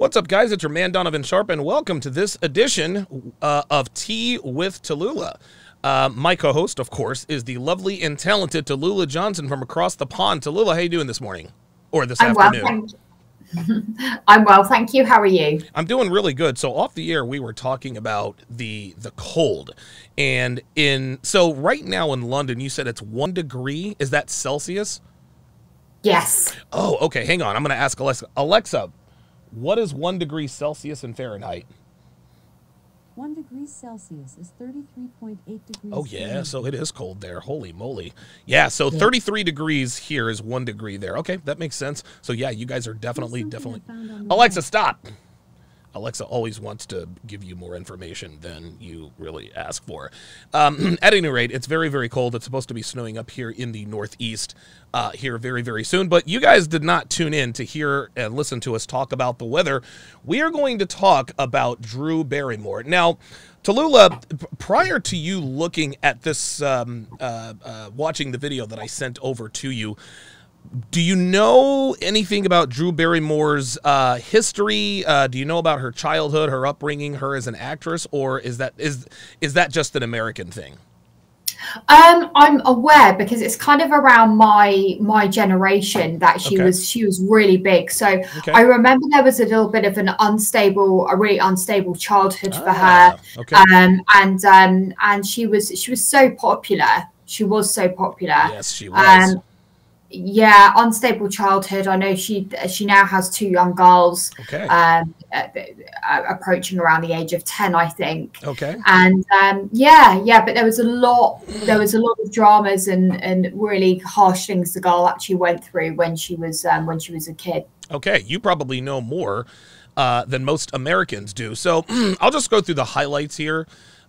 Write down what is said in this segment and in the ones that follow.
What's up, guys? It's your man Donovan Sharpe, and welcome to this edition uh, of Tea with Tallulah. Uh, my co-host, of course, is the lovely and talented Tallulah Johnson from across the pond. Tallulah, how you doing this morning or this I'm afternoon? Well, I'm well, thank you. How are you? I'm doing really good. So off the air, we were talking about the the cold, and in so right now in London, you said it's one degree. Is that Celsius? Yes. Oh, okay. Hang on. I'm going to ask Alexa. Alexa, what is one degree Celsius in Fahrenheit? One degree Celsius is 33.8 degrees. Oh yeah, Fahrenheit. so it is cold there. Holy moly. Yeah, so 33 degrees here is 1 degree there. Okay, that makes sense. So yeah, you guys are definitely definitely found on the Alexa, web. stop. Alexa always wants to give you more information than you really ask for. Um, at any rate, it's very, very cold. It's supposed to be snowing up here in the Northeast uh, here very, very soon. But you guys did not tune in to hear and listen to us talk about the weather. We are going to talk about Drew Barrymore. Now, Tallulah, prior to you looking at this, um, uh, uh, watching the video that I sent over to you, do you know anything about Drew Barrymore's uh, history? Uh, do you know about her childhood, her upbringing, her as an actress, or is that is is that just an American thing? Um, I'm aware because it's kind of around my my generation that she Okay. was she was really big. So Okay. I remember there was a little bit of an unstable, a really unstable childhood for Ah, her. Okay. Um, and um, and she was she was so popular. She was so popular. yes, she was. Um, yeah, unstable childhood. I know she she now has two young girls, okay. um, uh, uh, approaching around the age of ten, I think. okay. and um, yeah, yeah, but there was a lot, there was a lot of dramas and and really harsh things the girl actually went through when she was um, when she was a kid. Okay, you probably know more uh, than most Americans do. So I'll just go through the highlights here.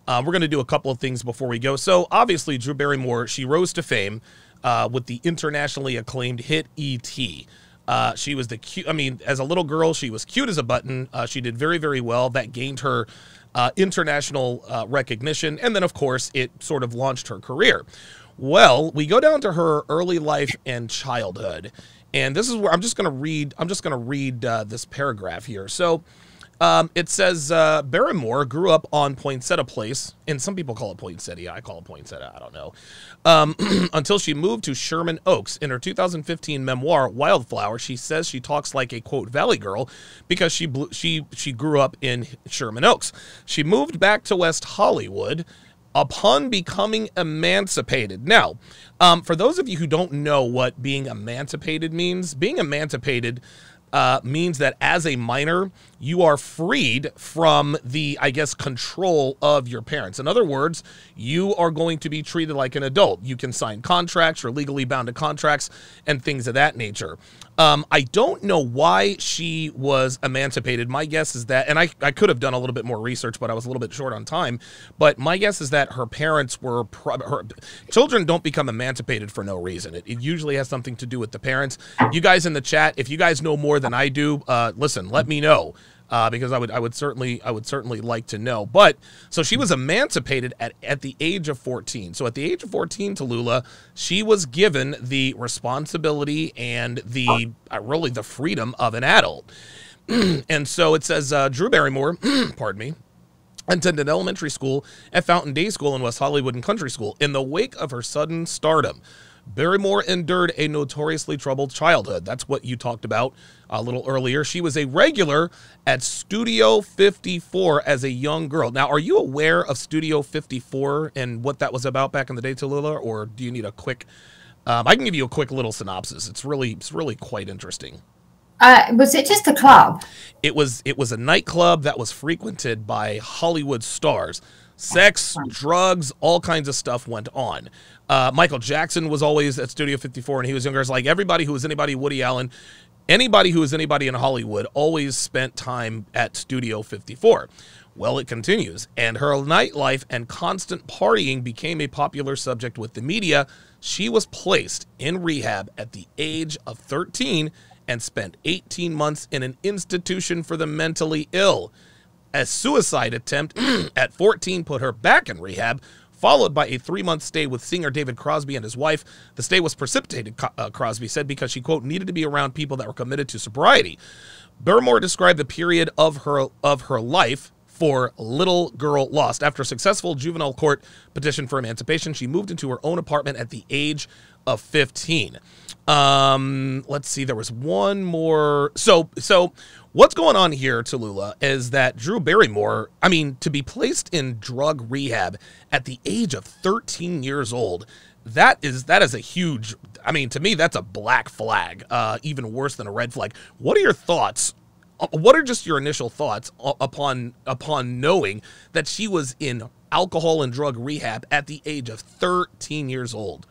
Uh, we're going to do a couple of things before we go. So obviously, Drew Barrymore, she rose to fame uh, with the internationally acclaimed hit E.T. Uh, she was the cute. I mean, as a little girl, she was cute as a button. Uh, she did very, very well. That gained her uh, international uh, recognition, and then, of course, it sort of launched her career. Well, we go down to her early life and childhood, and this is where I'm just going to read. I'm just going to read uh, this paragraph here. So. Um, it says uh, Barrymore grew up on Poinsettia Place, and some people call it Poinsettia. I call it Poinsettia. I don't know. Um, until she moved to Sherman Oaks. In her 2015 memoir Wildflower, she says she talks like a quote Valley girl because she blew, she she grew up in Sherman Oaks. She moved back to West Hollywood upon becoming emancipated. Now, um, for those of you who don't know what being emancipated means, being emancipated uh, means that as a minor, you are freed from the, I guess, control of your parents. In other words, you are going to be treated like an adult. You can sign contracts, you're legally bound to contracts, and things of that nature. Um, I don't know why she was emancipated. My guess is that, and I, I could have done a little bit more research, but I was a little bit short on time. But my guess is that her parents were, pro- her children don't become emancipated for no reason. It, it usually has something to do with the parents. You guys in the chat, if you guys know more than I do, uh, listen, let me know. Uh, because I would, I would certainly, I would certainly like to know. But so she was emancipated at, at the age of 14. So at the age of 14, Tallulah, she was given the responsibility and the uh, really the freedom of an adult. and so it says uh, Drew Barrymore, pardon me, attended elementary school at Fountain Day School in West Hollywood and Country School. In the wake of her sudden stardom, Barrymore endured a notoriously troubled childhood. That's what you talked about a little earlier. She was a regular at Studio 54 as a young girl. Now, are you aware of Studio 54 and what that was about back in the day, Tallulah, or do you need a quick? Um, I can give you a quick little synopsis. It's really, it's really quite interesting. Uh, was it just a club? It was it was a nightclub that was frequented by Hollywood stars. Sex, drugs, all kinds of stuff went on. Uh, Michael Jackson was always at Studio 54 and he was younger. It's like everybody who was anybody, Woody Allen, anybody who was anybody in Hollywood always spent time at Studio 54. Well, it continues, and her nightlife and constant partying became a popular subject with the media. She was placed in rehab at the age of 13 and spent 18 months in an institution for the mentally ill. A suicide attempt at 14 put her back in rehab followed by a three month stay with singer David Crosby and his wife. The stay was precipitated, uh, Crosby said, because she, quote, needed to be around people that were committed to sobriety. Barrymore described the period of her of her life for Little Girl Lost. After a successful juvenile court petition for emancipation, she moved into her own apartment at the age of 15. Um, let's see, there was one more. So, so what's going on here, Tallulah, is that Drew Barrymore, I mean, to be placed in drug rehab at the age of 13 years old, that is that is a huge i mean to me that's a black flag uh, even worse than a red flag what are your thoughts uh, what are just your initial thoughts upon upon knowing that she was in alcohol and drug rehab at the age of 13 years old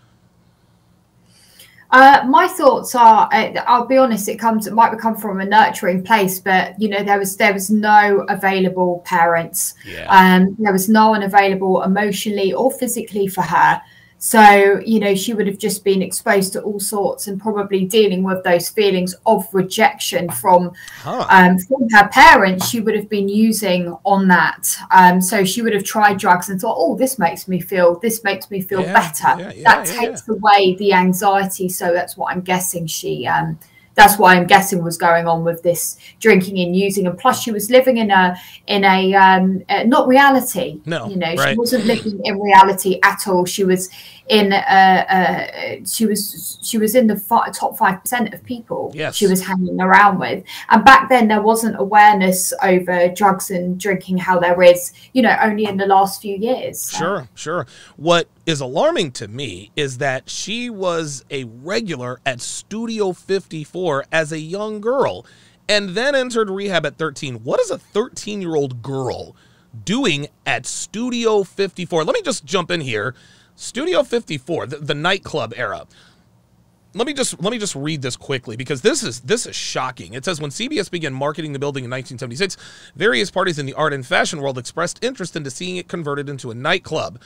Uh, my thoughts are, uh, I'll be honest, it comes, it might come from a nurturing place, but you know, there was there was no available parents. Yeah. Um, there was no one available emotionally or physically for her. So you know, she would have just been exposed to all sorts and probably dealing with those feelings of rejection from huh um, from her parents, she would have been using on that. Um, so she would have tried drugs and thought, "Oh, this makes me feel. This makes me feel Yeah, better." yeah, yeah, that takes away the anxiety. So that's what I'm guessing. She. Um, that's what I'm guessing was going on with this drinking and using, and plus she was living in a in a um, uh, not reality. No, you know, right. she wasn't living in reality at all. She was in uh, uh, she was she was in the fi- top five percent of people Yes. she was hanging around with. And back then, there wasn't awareness over drugs and drinking how there is, you know, only in the last few years. So- Sure, sure. What is alarming to me is that she was a regular at Studio 54 as a young girl and then entered rehab at 13. What is a 13 year old girl doing at Studio 54? Let me just jump in here. Studio 54, the, the nightclub era let me just let me just read this quickly because this is this is shocking. It says when CBS began marketing the building in 1976, various parties in the art and fashion world expressed interest into seeing it converted into a nightclub.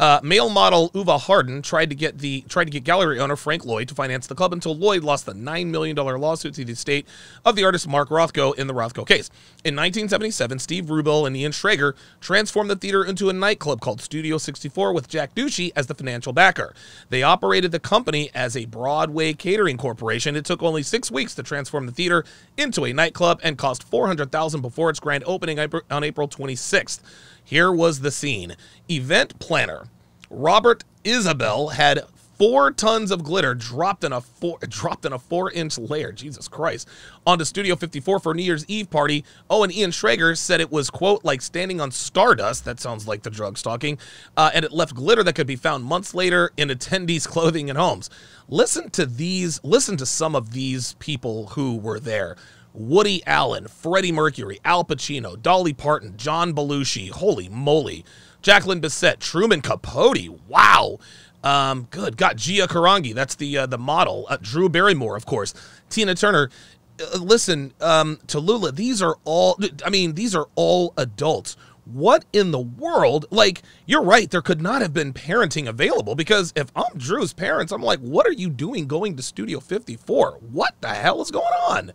Uh, male model Uwe Harden tried to get the tried to get gallery owner Frank Lloyd to finance the club until Lloyd lost the nine million dollar lawsuit to the estate of the artist Mark Rothko in the Rothko case. In 1977, Steve Rubell and Ian Schrager transformed the theater into a nightclub called Studio 64 with Jack Dushey as the financial backer. They operated the company as a Broadway catering corporation. It took only six weeks to transform the theater into a nightclub and cost 400000 before its grand opening on April 26th. Here was the scene. Event planner Robert Isabell had four tons of glitter dropped in a four dropped in a four inch layer. Jesus Christ! Onto Studio 54 for New Year's Eve party. Oh, and Ian Schrager said it was quote like standing on stardust. That sounds like the drug stalking, uh, and it left glitter that could be found months later in attendees' clothing and homes. Listen to these. Listen to some of these people who were there. Woody Allen, Freddie Mercury, Al Pacino, Dolly Parton, John Belushi. Holy moly. Jacqueline Bisset, Truman Capote. Wow. Um, good God, Gia Carangi. That's the uh, the model. Uh, Drew Barrymore, of course. Tina Turner. Uh, listen, um, Tallulah. These are all. I mean, these are all adults. What in the world? Like, you're right. There could not have been parenting available because if I'm Drew's parents, I'm like, what are you doing going to Studio 54? What the hell is going on?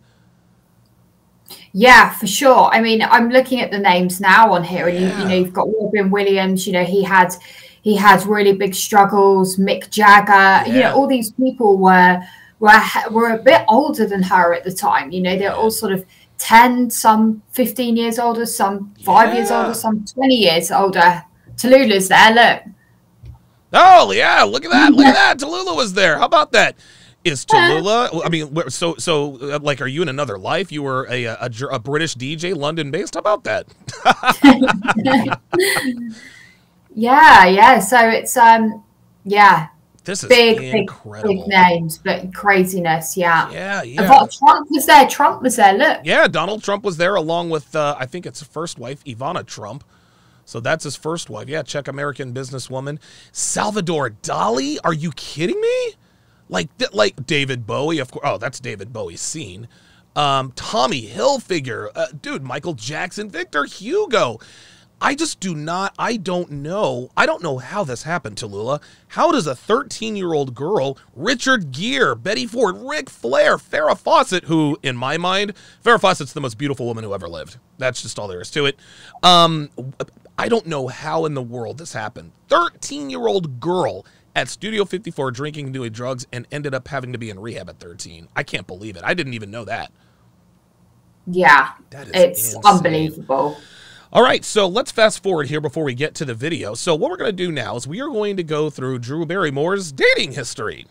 Yeah, for sure. I mean, I'm looking at the names now on here, and you, you, know, you've got Robin Williams. You know, he had he had really big struggles. Mick Jagger. You know, all these people were were were a bit older than her at the time. You know, they're all sort of ten, some fifteen years older, some five years older, some twenty years older. Tallulah's there. Look. Oh yeah, look at that! Look at that! Tallulah was there. How about that? Is Tallulah? I mean, so so uh, like, are you in another life? You were a a, a British DJ, London based. How about that? Yeah, yeah. So it's um, yeah, This is big, big, incredible. big names, but craziness. Yeah. Yeah, yeah, what- Trump was there. Trump was there. Look. yeah. Donald Trump was there along with uh, I think it's first wife Ivana Trump. So that's his first wife. Yeah, Czech American businesswoman. Salvador Dali? Are you kidding me? Like like David Bowie, of course. Oh, that's David Bowie's scene. Um, Tommy Hilfiger, uh, dude, Michael Jackson, Victor Hugo. I just do not. I don't know. I don't know how this happened, Tallulah. How does a 13 year old girl, Richard Gere, Betty Ford, Ric Flair, Farrah Fawcett, who, in my mind, Farrah Fawcett's the most beautiful woman who ever lived. That's just all there is to it. Um, I don't know how in the world this happened. 13 year old girl at Studio 54 drinking and doing drugs and ended up having to be in rehab at 13. I can't believe it. I didn't even know that. Yeah, That is it's insane. unbelievable. All right, so let's fast forward here before we get to the video. So what we're going to do now is we are going to go through Drew Barrymore's dating history.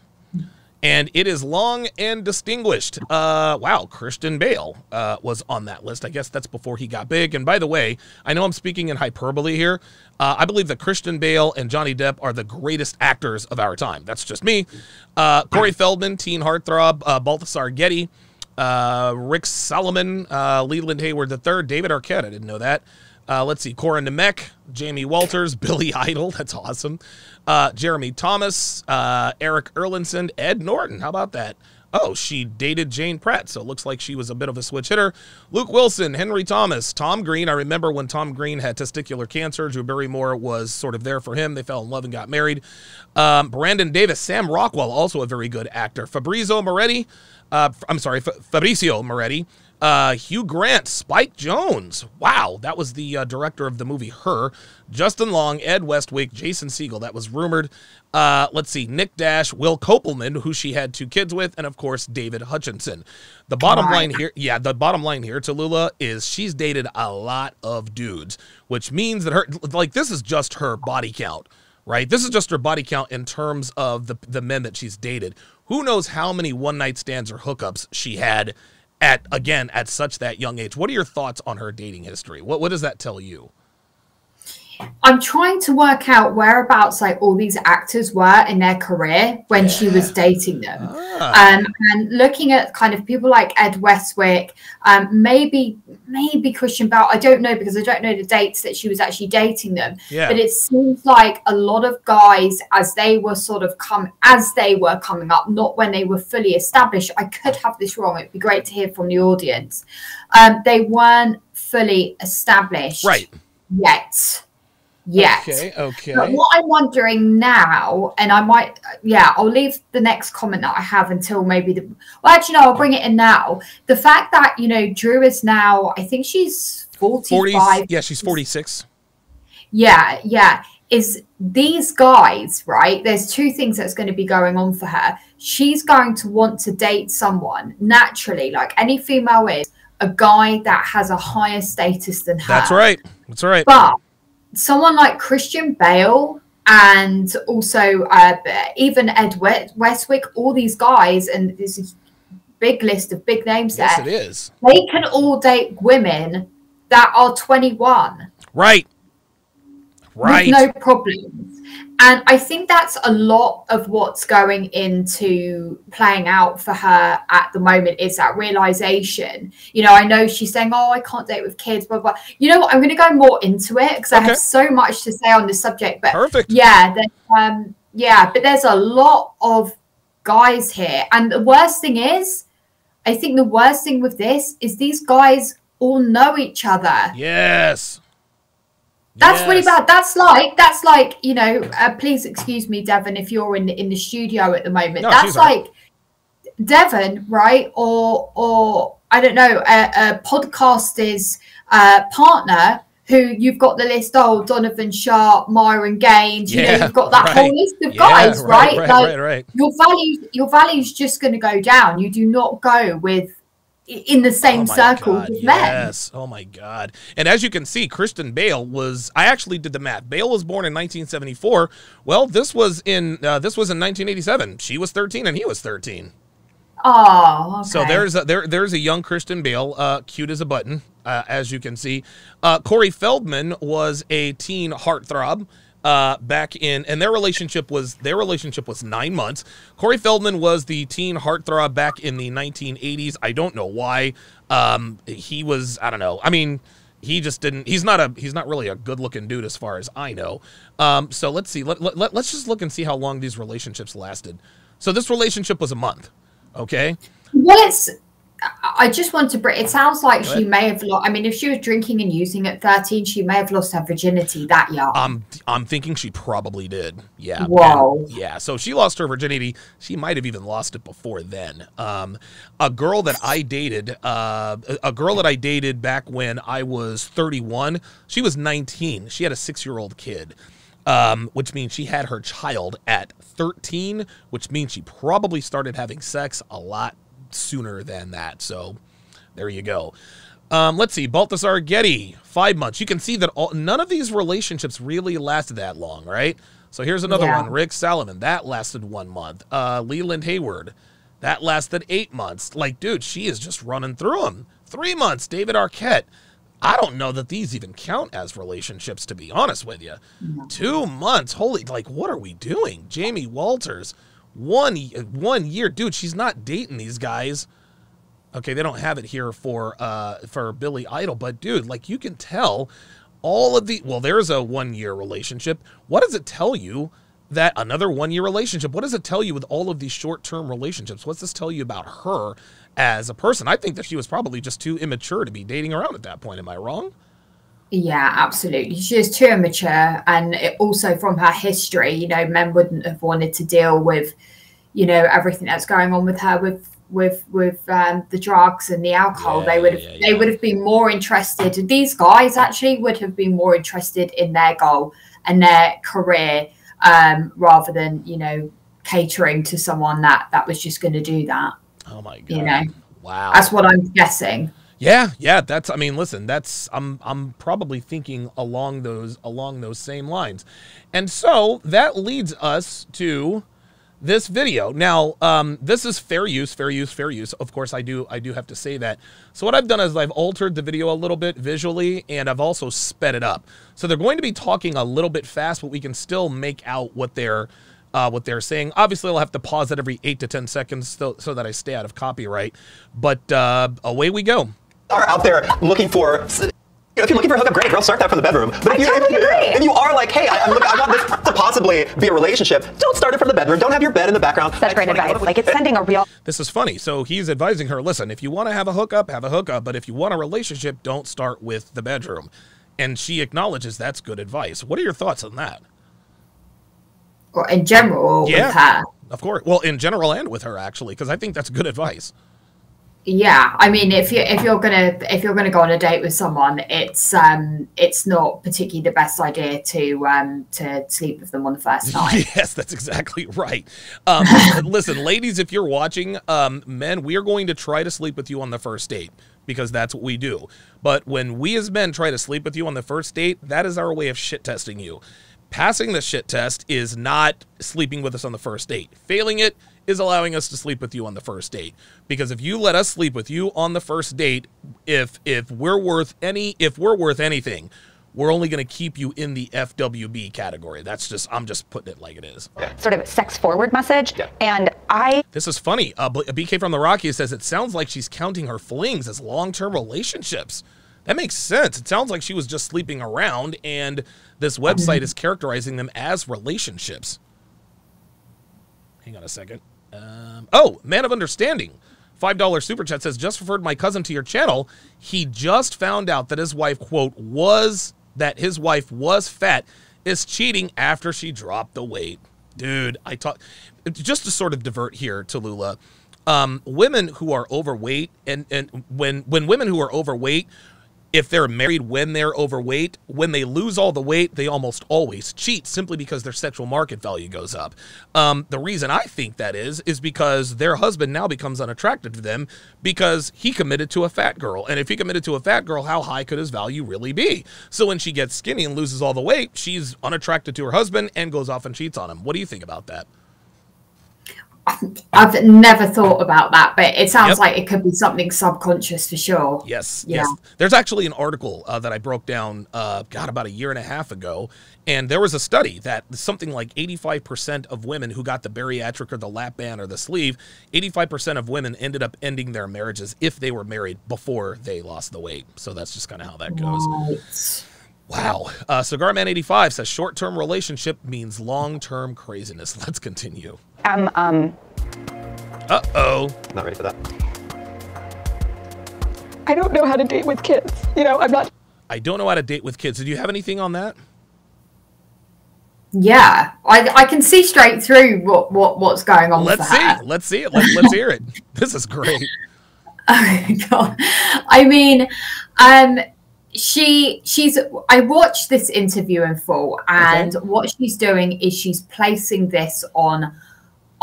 And it is long and distinguished. Uh, wow, Christian Bale uh, was on that list. I guess that's before he got big. And by the way, I know I'm speaking in hyperbole here. Uh, I believe that Christian Bale and Johnny Depp are the greatest actors of our time. That's just me. Uh, Corey Feldman, teen heartthrob, uh, Balthazar Getty, uh, Rick Salomon, uh, Leland Hayward III, David Arquette. I didn't know that. Uh, let's see, Cora Nemec, Jamie Walters, Billy Idol. That's awesome. Uh, Jeremy Thomas, uh, Eric Erlandson, Ed Norton. How about that? Oh, she dated Jane Pratt, so it looks like she was a bit of a switch hitter. Luke Wilson, Henry Thomas, Tom Green. I remember when Tom Green had testicular cancer. Drew Barrymore was sort of there for him. They fell in love and got married. Um, Brandon Davis, Sam Rockwell, also a very good actor. Fabrizio Moretti, uh, I'm sorry, F- Fabrizio Moretti. Uh, Hugh Grant, Spike Jonze. Wow, that was the uh, director of the movie Her. Justin Long, Ed Westwick, Jason Segel. That was rumored. Uh, let's see, Nick Dash, Will Kopelman, who she had two kids with, and of course David Hutchinson. The bottom line here, yeah, the bottom line here, Tallulah, is she's dated a lot of dudes, which means that her like this is just her body count, right? This is just her body count in terms of the the men that she's dated. Who knows how many one night stands or hookups she had at again at such that young age. What are your thoughts on her dating history? What what does that tell you? I'm trying to work out whereabouts like all these actors were in their career when she was dating them. Ah, Um, and looking at kind of people like Ed Westwick, um, maybe maybe Christian Bale. I don't know because I don't know the dates that she was actually dating them. yeah. But it seems like a lot of guys, as they were sort of come as they were coming up, not when they were fully established. I could have this wrong. It'd be great to hear from the audience. Um, they weren't fully established right. yet. Yet. Okay. Okay. But what I'm wondering now, and I might, yeah, I'll leave the next comment that I have until maybe the. Well, actually, no, I'll bring it in now. The fact that you know Drew is now, I think she's 40, 45. yeah, she's 46. Yeah, yeah. Is these guys right? There's two things that's going to be going on for her. She's going to want to date someone naturally, like any female is, a guy that has a higher status than her. That's right. That's right. But someone like Christian Bale and also uh, even Ed Westwick, all these guys, and a big list of big names Yes, there. it is. They can all date women that are 21 Right. Right. no problems. And I think that's a lot of what's going into playing out for her at the moment is that realization. You know, I know she's saying, Oh, I can't date with kids, blah, blah. You know what? I'm going to go more into it because I have so much to say on this subject. But Perfect. yeah, um, yeah, but there's a lot of guys here. And the worst thing is, I think the worst thing with this is these guys all know each other. Yes. That's really bad. That's like that's like you know. Uh, please excuse me, Devon, if you're in the, in the studio at the moment. No, that's all right. like Devon, right? Or or I don't know, a, a podcaster's uh, partner who you've got the list. Oh, Donovan Sharpe, Myron Gaines. You Yeah, know, you've got that right. whole list of Yeah, guys, right? Right. like your value, your value's just going to go down. You do not go with in the same Oh circle God, with men. Yes. Oh my God. And as you can see, Christian Bale was. I actually did the math. Bale was born in 1974. Well, this was in uh, this was in 1987. She was 13 and he was 13. Oh, okay. So there's a, there there's a young Christian Bale, uh, cute as a button, uh, as you can see. Uh, Corey Feldman was a teen heartthrob uh, back in, and their relationship was their relationship was nine months. Corey Feldman was the teen heartthrob back in the 1980s. I don't know why. Um, he was I don't know. I mean. He just didn't. He's not a. He's not really a good-looking dude, as far as I know. Um, so let's see. Let, let, let, let's just look and see how long these relationships lasted. So this relationship was a month. Okay. It's I just want to bring. It sounds like she may have lost. I mean, if she was drinking and using at thirteen, she may have lost her virginity that young. I'm I'm thinking she probably did. Yeah. Whoa. And- yeah. So she lost her virginity. She might have even lost it before then. Um, a girl that I dated, uh, a- a girl that I dated back when I was 31. She was 19. She had a six year old kid. Um, which means she had her child at 13, which means she probably started having sex a lot sooner than that. So there you go. Um, let's see, Balthazar Getty, five months. You can see that all, none of these relationships really lasted that long, right? So here's another Yeah. one. Rick Salomon, that lasted one month. Uh, Leland Hayward, that lasted eight months. Like, dude, she is just running through them. Three months. David Arquette. I don't know that these even count as relationships, to be honest with you. Two months. Holy, like, what are we doing? Jamie Walters, one one year, dude. She's not dating these guys. Okay, they don't have it here for uh for Billy Idol, but dude, like you can tell all of the well, there's a one year relationship. What does it tell you that another one year relationship? What does it tell you with all of these short term relationships? What's this tell you about her as a person? I think that she was probably just too immature to be dating around at that point. Am I wrong? Yeah, absolutely. She is too immature, and it also from her history, you know, men wouldn't have wanted to deal with, you know, everything that's going on with her with with with um, the drugs and the alcohol. Yeah, they would have yeah, they would have been more interested. These guys actually would have been more interested in their goal and their career um, rather than you know catering to someone that that was just going to do that. Oh my god. You know. Wow. That's what I'm guessing. Yeah, yeah, that's I mean, listen, that's I'm I'm probably thinking along those along those same lines. And so that leads us to this video. Now, um, this is fair use, fair use, fair use. Of course, I do I do have to say that. So what I've done is I've altered the video a little bit visually and I've also sped it up. So they're going to be talking a little bit fast, but we can still make out what they're uh, what they're saying. Obviously, I'll have to pause it every eight to ten seconds so, so that I stay out of copyright. But uh, away we go. Are out there looking for. You know, if you're looking for a hookup, great, girl, start that from the bedroom. But if, you, totally if, agree. if you are like, hey, I, I'm look, I want this to possibly be a relationship, don't start it from the bedroom. Don't have your bed in the background. Such great advice. Like it's sending a real This is funny. So he's advising her listen, if you want to have a hookup, have a hookup. But if you want a relationship, don't start with the bedroom. And she acknowledges that's good advice. What are your thoughts on that? Or in general Yeah. with her. Of course. Well, in general and with her, actually, because I think that's good advice. Yeah, I mean, if you if you're gonna if you're gonna go on a date with someone, it's um it's not particularly the best idea to um to sleep with them on the first night. Yes, that's exactly right. Um, listen, ladies, if you're watching, um, men, we are going to try to sleep with you on the first date because that's what we do. But when we as men try to sleep with you on the first date, that is our way of shit testing you. Passing the shit test is not sleeping with us on the first date. Failing it is allowing us to sleep with you on the first date. Because if you let us sleep with you on the first date, if if we're worth any if we're worth anything, we're only going to keep you in the FWB category. That's just I'm just putting it like it is. sort of sex forward message. Yeah. And I This is funny. Uh, BK from the Rockies says it sounds like she's counting her flings as long-term relationships. That makes sense. It sounds like she was just sleeping around, and this website is characterizing them as relationships. Hang on a second. Um, oh, man of understanding. $5 super chat says, just referred my cousin to your channel. He just found out that his wife, quote, was, that his wife was fat, is cheating after she dropped the weight. Dude, I talk, just to sort of divert here Tallulah, um, women who are overweight, and, and when, when women who are overweight, if they're married when they're overweight, when they lose all the weight, they almost always cheat simply because their sexual market value goes up. Um, the reason I think that is, is because their husband now becomes unattractive to them because he committed to a fat girl. And if he committed to a fat girl, how high could his value really be? So when she gets skinny and loses all the weight, she's unattracted to her husband and goes off and cheats on him. What do you think about that? I've never thought about that, but it sounds Yep. like it could be something subconscious for sure. Yes, Yeah. yes. There's actually an article uh, that I broke down, uh, God, about a year and a half ago, and there was a study that something like 85% of women who got the bariatric or the lap band or the sleeve, 85% of women ended up ending their marriages if they were married before they lost the weight. So that's just kind of how that goes. Right. Wow. Uh, Cigarman85 says short-term relationship means long-term craziness. Let's continue. Am um Uh-oh. Not ready for that. I don't know how to date with kids. You know, I'm not I don't know how to date with kids. Did you have anything on that? Yeah, I, I can see straight through what, what what's going on Let's for see. her. Let's see it. Let, let's hear it. This is great. Oh God. I mean, um, she she's I watched this interview in full, and what she's doing is she's placing this on.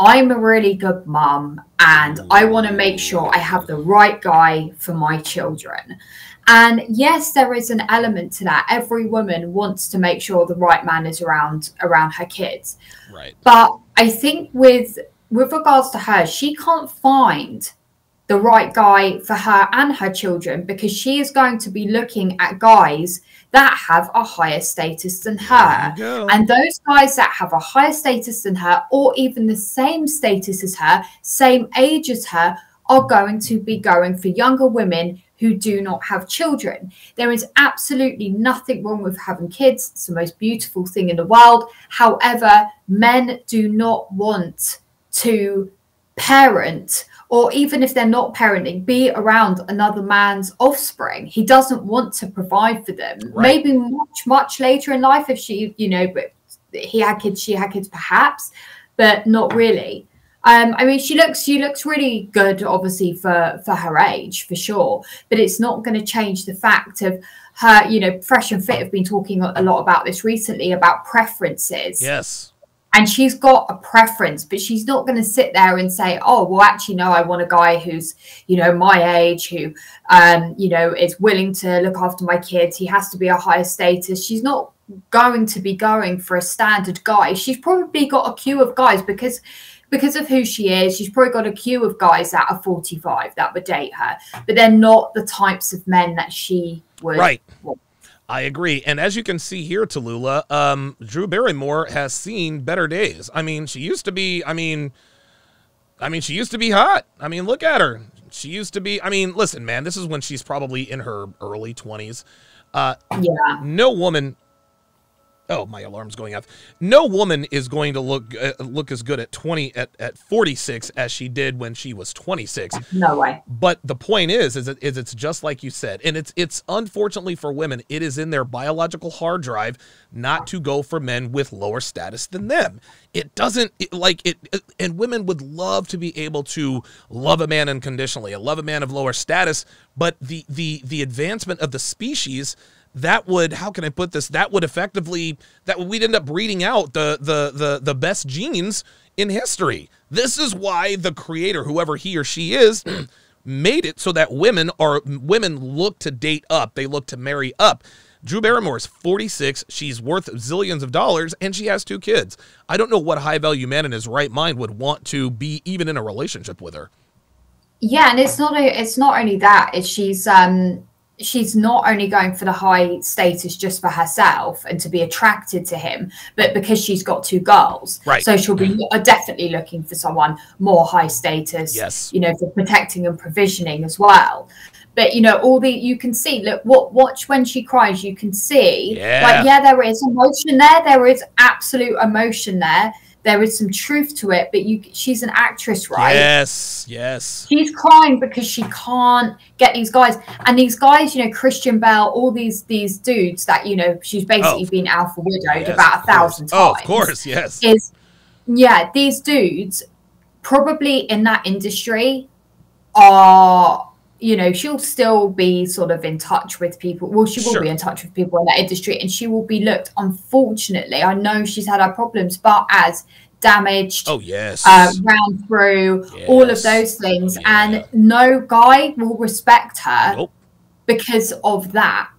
I'm a really good mum, and mm. I want to make sure I have the right guy for my children. And yes, there is an element to that. Every woman wants to make sure the right man is around around her kids. Right. But I think with with regards to her, she can't find the right guy for her and her children because she is going to be looking at guys that have a higher status than her. There you go. And those guys that have a higher status than her, or even the same status as her, same age as her, are going to be going for younger women who do not have children. There is absolutely nothing wrong with having kids. It's the most beautiful thing in the world. However, men do not want to parent or even if they're not parenting be around another man's offspring he doesn't want to provide for them Right. maybe much much later in life if she you know but he had kids she had kids perhaps but not really um, I mean, she looks she looks really good, obviously for for her age, for sure. But it's not going to change the fact of her. You know, Fresh and Fit have been talking a a lot about this recently about preferences Yes. And she's got a preference but she's not going to sit there and say oh well actually no i want a guy who's you know my age who um you know is willing to look after my kids he has to be a higher status she's not going to be going for a standard guy she's probably got a queue of guys because because of who she is she's probably got a queue of guys that are 45 that would date her but they're not the types of men that she would Right. want. I agree. And as you can see here, Tallulah, um, Drew Barrymore has seen better days. I mean, she used to be, I mean, I mean, she used to be hot. I mean, look at her. She used to be, I mean, listen, man, this is when she's probably in her early 20s. Uh, yeah no woman Oh, my alarm's going off. No woman is going to look uh, look as good at 20 at, at 46 as she did when she was 26. no way But the point is, is, it, is it's just like you said, and it's it's unfortunately for women, it is in their biological hard drive not to go for men with lower status than them. It doesn't it, like it, it- and women would love to be able to love a man unconditionally, love a man of lower status, but the the the advancement of the species that would how can I put this? That would effectively that we'd end up breeding out the the the the best genes in history. This is why the creator, whoever he or she is, made it so that women are women look to date up. They look to marry up. Drew Barrymore is 46. She's worth zillions of dollars, and she has two kids. I don't know what high value man in his right mind would want to be even in a relationship with her. Yeah, and it's not a, it's not only that. It's she's um she's not only going for the high status just for herself and to be attracted to him, but because she's got two girls. Right. So she'll be uh, definitely looking for someone more high status. Yes. You know, for protecting and provisioning as well. But you know, all the you can see. Look, what watch when she cries. You can see, Yeah. like, yeah, there is emotion there. There is absolute emotion there. There is some truth to it. But you, she's an actress, right? Yes, yes. she's crying because she can't get these guys and these guys you know christian Bale all these these dudes that you know she's basically Oh. been alpha widowed Yes, about a of course. thousand times Oh, of course, yes. is yeah these dudes probably in that industry are you know she'll still be sort of in touch with people well she will Sure. be in touch with people in that industry and she will be looked unfortunately i know she's had her problems but as damaged Oh, yes. uh, round through all of those things, Yeah. and no guy will respect her nope. because of that.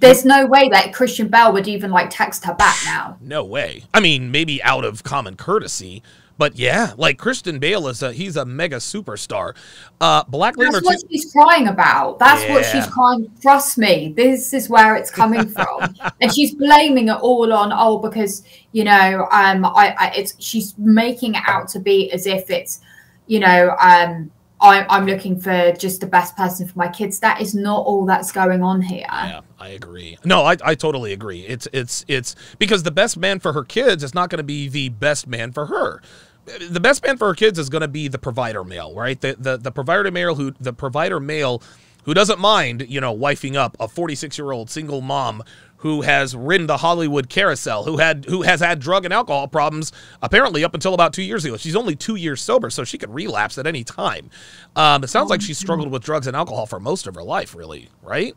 There's no way that Christian Bale would even like text her back now. No way. I mean, maybe out of common courtesy, but yeah, like Christian Bale is a he's a mega superstar. Uh, Black That's what too. she's crying about. That's what she's crying. Trust me, this is where it's coming from, and she's blaming it all on oh because you know um I, I it's she's making it out to be as if it's you know um I'm I'm looking for just the best person for my kids. That is not all that's going on here. Yeah, I agree. No, I, I totally agree. It's it's it's because the best man for her kids is not going to be the best man for her. The best man for her kids is going to be the provider male, right? The, the the provider male who the provider male who doesn't mind, you know, wifing up a 46 year old single mom who has ridden the Hollywood carousel, who had who has had drug and alcohol problems apparently up until about two years ago. She's only two years sober, so she could relapse at any time. Um, it sounds like she struggled with drugs and alcohol for most of her life, really, right?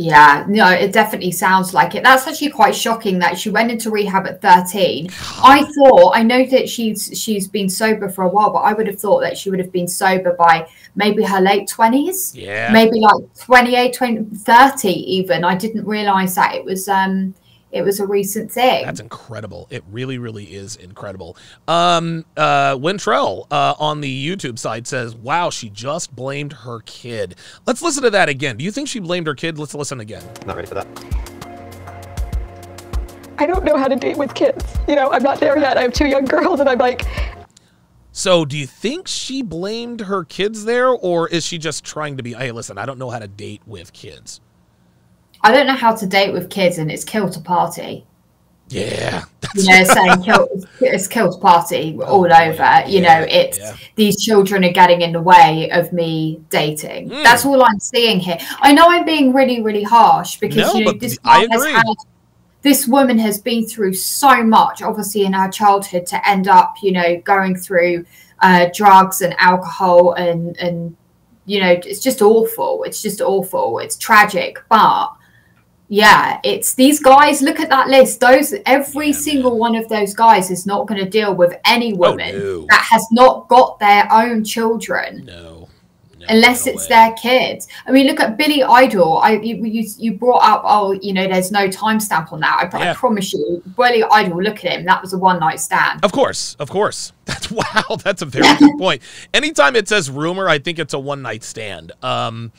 Yeah, no, it definitely sounds like it. That's actually quite shocking that she went into rehab at 13. I thought, I know that she's she's been sober for a while, but I would have thought that she would have been sober by maybe her late 20s. Yeah. Maybe like 28, 20, 30 even. I didn't realize that it was um it was a recent thing. That's incredible. It really, really is incredible. Um, uh, Wintrell uh, on the YouTube side says, "Wow, she just blamed her kid." Let's listen to that again. Do you think she blamed her kid? Let's listen again. Not ready for that. I don't know how to date with kids. You know, I'm not there yet. I have two young girls, and I'm like, So, do you think she blamed her kids there, or is she just trying to be? Hey, listen, I don't know how to date with kids. I don't know how to date with kids, and it's kill to party. Yeah, You know, saying kill, it's kill to party all over. You know, it's yeah. these children are getting in the way of me dating. Mm. That's all I'm seeing here. I know I'm being really, really harsh because No, you know this I agree. had this woman has been through so much, obviously in her childhood, to end up, you know, going through uh, drugs and alcohol and and you know, it's just awful. It's just awful. It's tragic, but yeah, it's these guys. Look at that list. Those every Yeah, single one of those guys is not going to deal with any woman no. that has not got their own children no, no unless no it's way. their kids. I mean, look at Billy Idol. I you you, you brought up oh you know there's no timestamp on that. I, I promise you, Billy Idol. Look at him. That was a one night stand. Of course, of course. That's wow. That's a very good point. Anytime it says rumor, I think it's a one night stand. Um,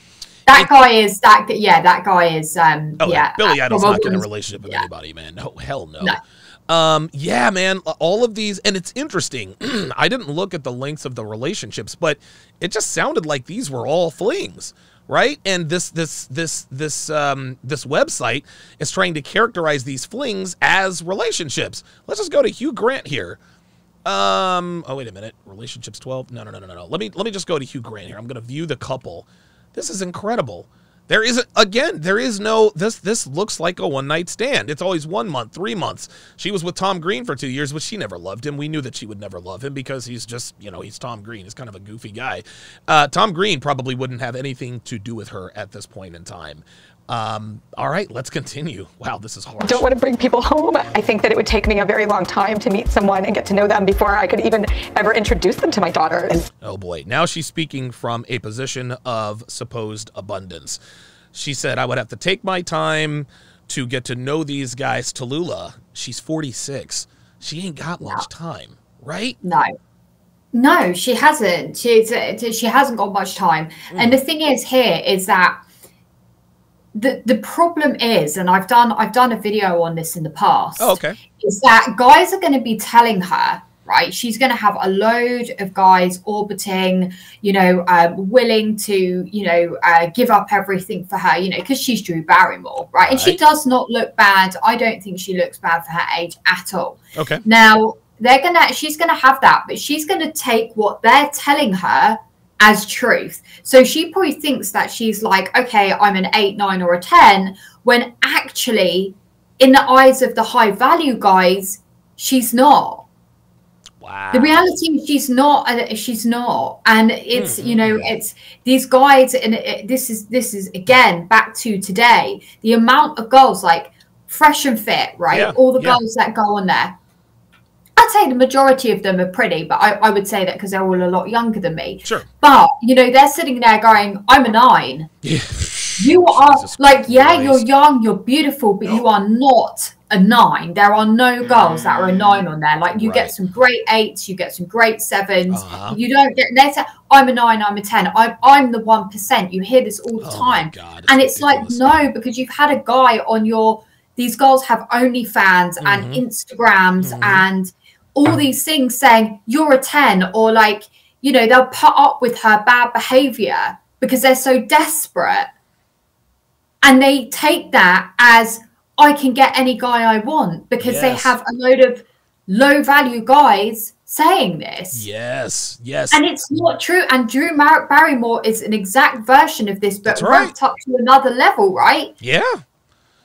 That guy is that. Yeah, that guy is. Um, oh, yeah, Billy Idol's from not getting a relationship with yeah. anybody, man. No, hell no. No. Um, yeah, man. All of these, and it's interesting. I didn't look at the lengths of the relationships, but it just sounded like these were all flings, right? And this, this, this, this, um, this website is trying to characterize these flings as relationships. Let's just go to Hugh Grant here. Um. Oh, wait a minute. Relationships twelve. No, no, no, no, no. Let me let me just go to Hugh Grant here. I'm going to view the couple. This is incredible. There is again. There is no. This this looks like a one night stand. It's always one month, three months. She was with Tom Green for two years, but she never loved him. We knew that she would never love him because he's just you know he's Tom Green. He's kind of a goofy guy. Uh, Tom Green probably wouldn't have anything to do with her at this point in time. Um. All right. Let's continue. Wow. This is harsh. don't want to bring people home. I think that it would take me a very long time to meet someone and get to know them before I could even ever introduce them to my daughter. And Oh boy. Now she's speaking from a position of supposed abundance. She said, I would have to take my time to get to know these guys. Tallulah, she's 46. She ain't got much time, right? No. No, she hasn't. She's uh, she hasn't got much time. And the thing is here is that the the problem is, and I've done I've done a video on this in the past. Oh, okay. Is that guys are going to be telling her right? She's going to have a load of guys orbiting, you know, um, willing to, you know, uh, give up everything for her, you know, because she's Drew Barrymore, right? And she does not look bad. I don't think she looks bad for her age at all. Okay. Now they're gonna she's gonna have that, but she's gonna take what they're telling her as truth. So she probably thinks that she's like, okay, I'm an eight, nine, or a ten, when actually, in the eyes of the high value guys, she's not. Wow. The reality is she's not. uh, She's not, and it's you know Mm-hmm. it's these guys, and it, this is this is again back to today. The amount of girls like fresh and fit, right? Yeah, All the yeah. girls that go on there. I'd say the majority of them are pretty, but I, I would say that because they're all a lot younger than me. Sure. But you know, they're sitting there going, "I'm a nine. Yeah. You are Jesus like, yeah, you're young, you're beautiful, but you are not a nine. There are no girls that are a nine on there. Like you Right. get some great eights, you get some great 7s Uh-huh. You don't get. They say, "I'm a nine, I'm a ten. I'm I'm the one percent. You hear this all the Oh time, God, and it's ridiculous. like no, because you've had a guy on your. These girls have OnlyFans and Mhm. Instagrams Mhm. and all these things saying you're a ten, or like you know they'll put up with her bad behavior because they're so desperate and they take that as I can get any guy I want because they have a load of low value guys saying this. Yes, yes. And it's not true. And Drew Mar- Barrymore is an exact version of this, but That's right. up to another level, right? Yeah.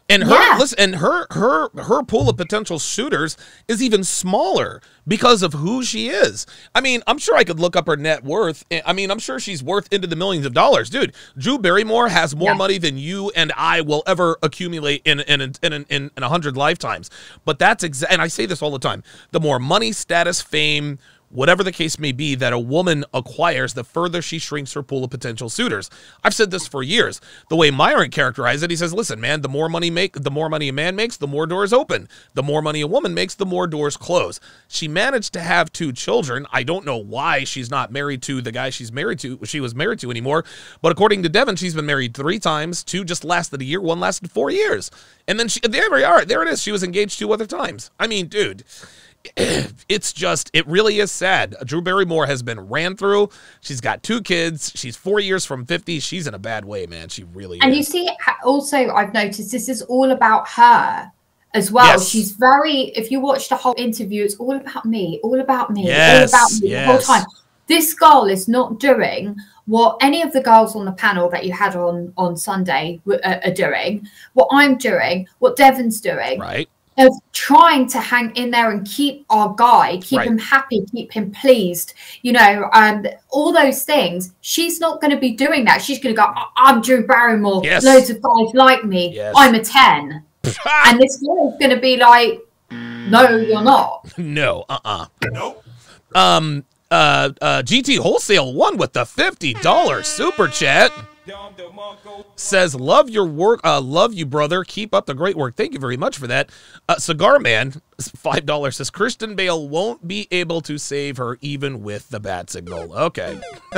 And her Yeah. listen, and her her her pool of potential shooters is even smaller because of who she is. I mean, I'm sure I could look up her net worth. Eh, I mean, I'm sure she's worth into the millions of dollars, dude. Drew Barrymore has more Yeah. money than you and I will ever accumulate in in in in, in, in a hundred lifetimes. But that's exa- and I say this all the time. The more money, status, fame, whatever the case may be that a woman acquires, the further she shrinks her pool of potential suitors. I've said this for years. The way Myron characterized it, he says, "Listen, man, the more money make, the more money a man makes, the more doors open. The more money a woman makes, the more doors close." She managed to have two children. I don't know why she's not married to the guy she's married to. She was married to anymore, but according to Devon, she's been married three times. Two just lasted a year. One lasted four years, and then she there we are. There it is. She was engaged two other times. I mean, dude it's just it really is sad. Drew Barrymore has been ran through. She's got two kids. She's four years from fifty. She's in a bad way, man. She really And is. you see, also, I've noticed this is all about her as well. Yes. She's very, if you watch the whole interview, it's all about me, all about me, Yes, all about me the whole time. This girl is not doing what any of the girls on the panel that you had on on Sunday uh, are doing, what I'm doing, what Devon's doing, right? Of trying to hang in there and keep our guy, keep Right. him happy, keep him pleased, you know, and all those things. She's not going to be doing that. She's going to go, "I- I'm Drew Barrymore. Yes. Loads of guys like me. Yes. I'm a 10. and this girl's going to be like, no, you're not. no, uh, uh Nope. Um, uh, uh, GT Wholesale one with the fifty dollars super chat. Says love your work, uh, love you, brother. Keep up the great work. Thank you very much for that. Uh, Cigar Man, five dollars says Christian Bale won't be able to save her even with the bat signal. Okay,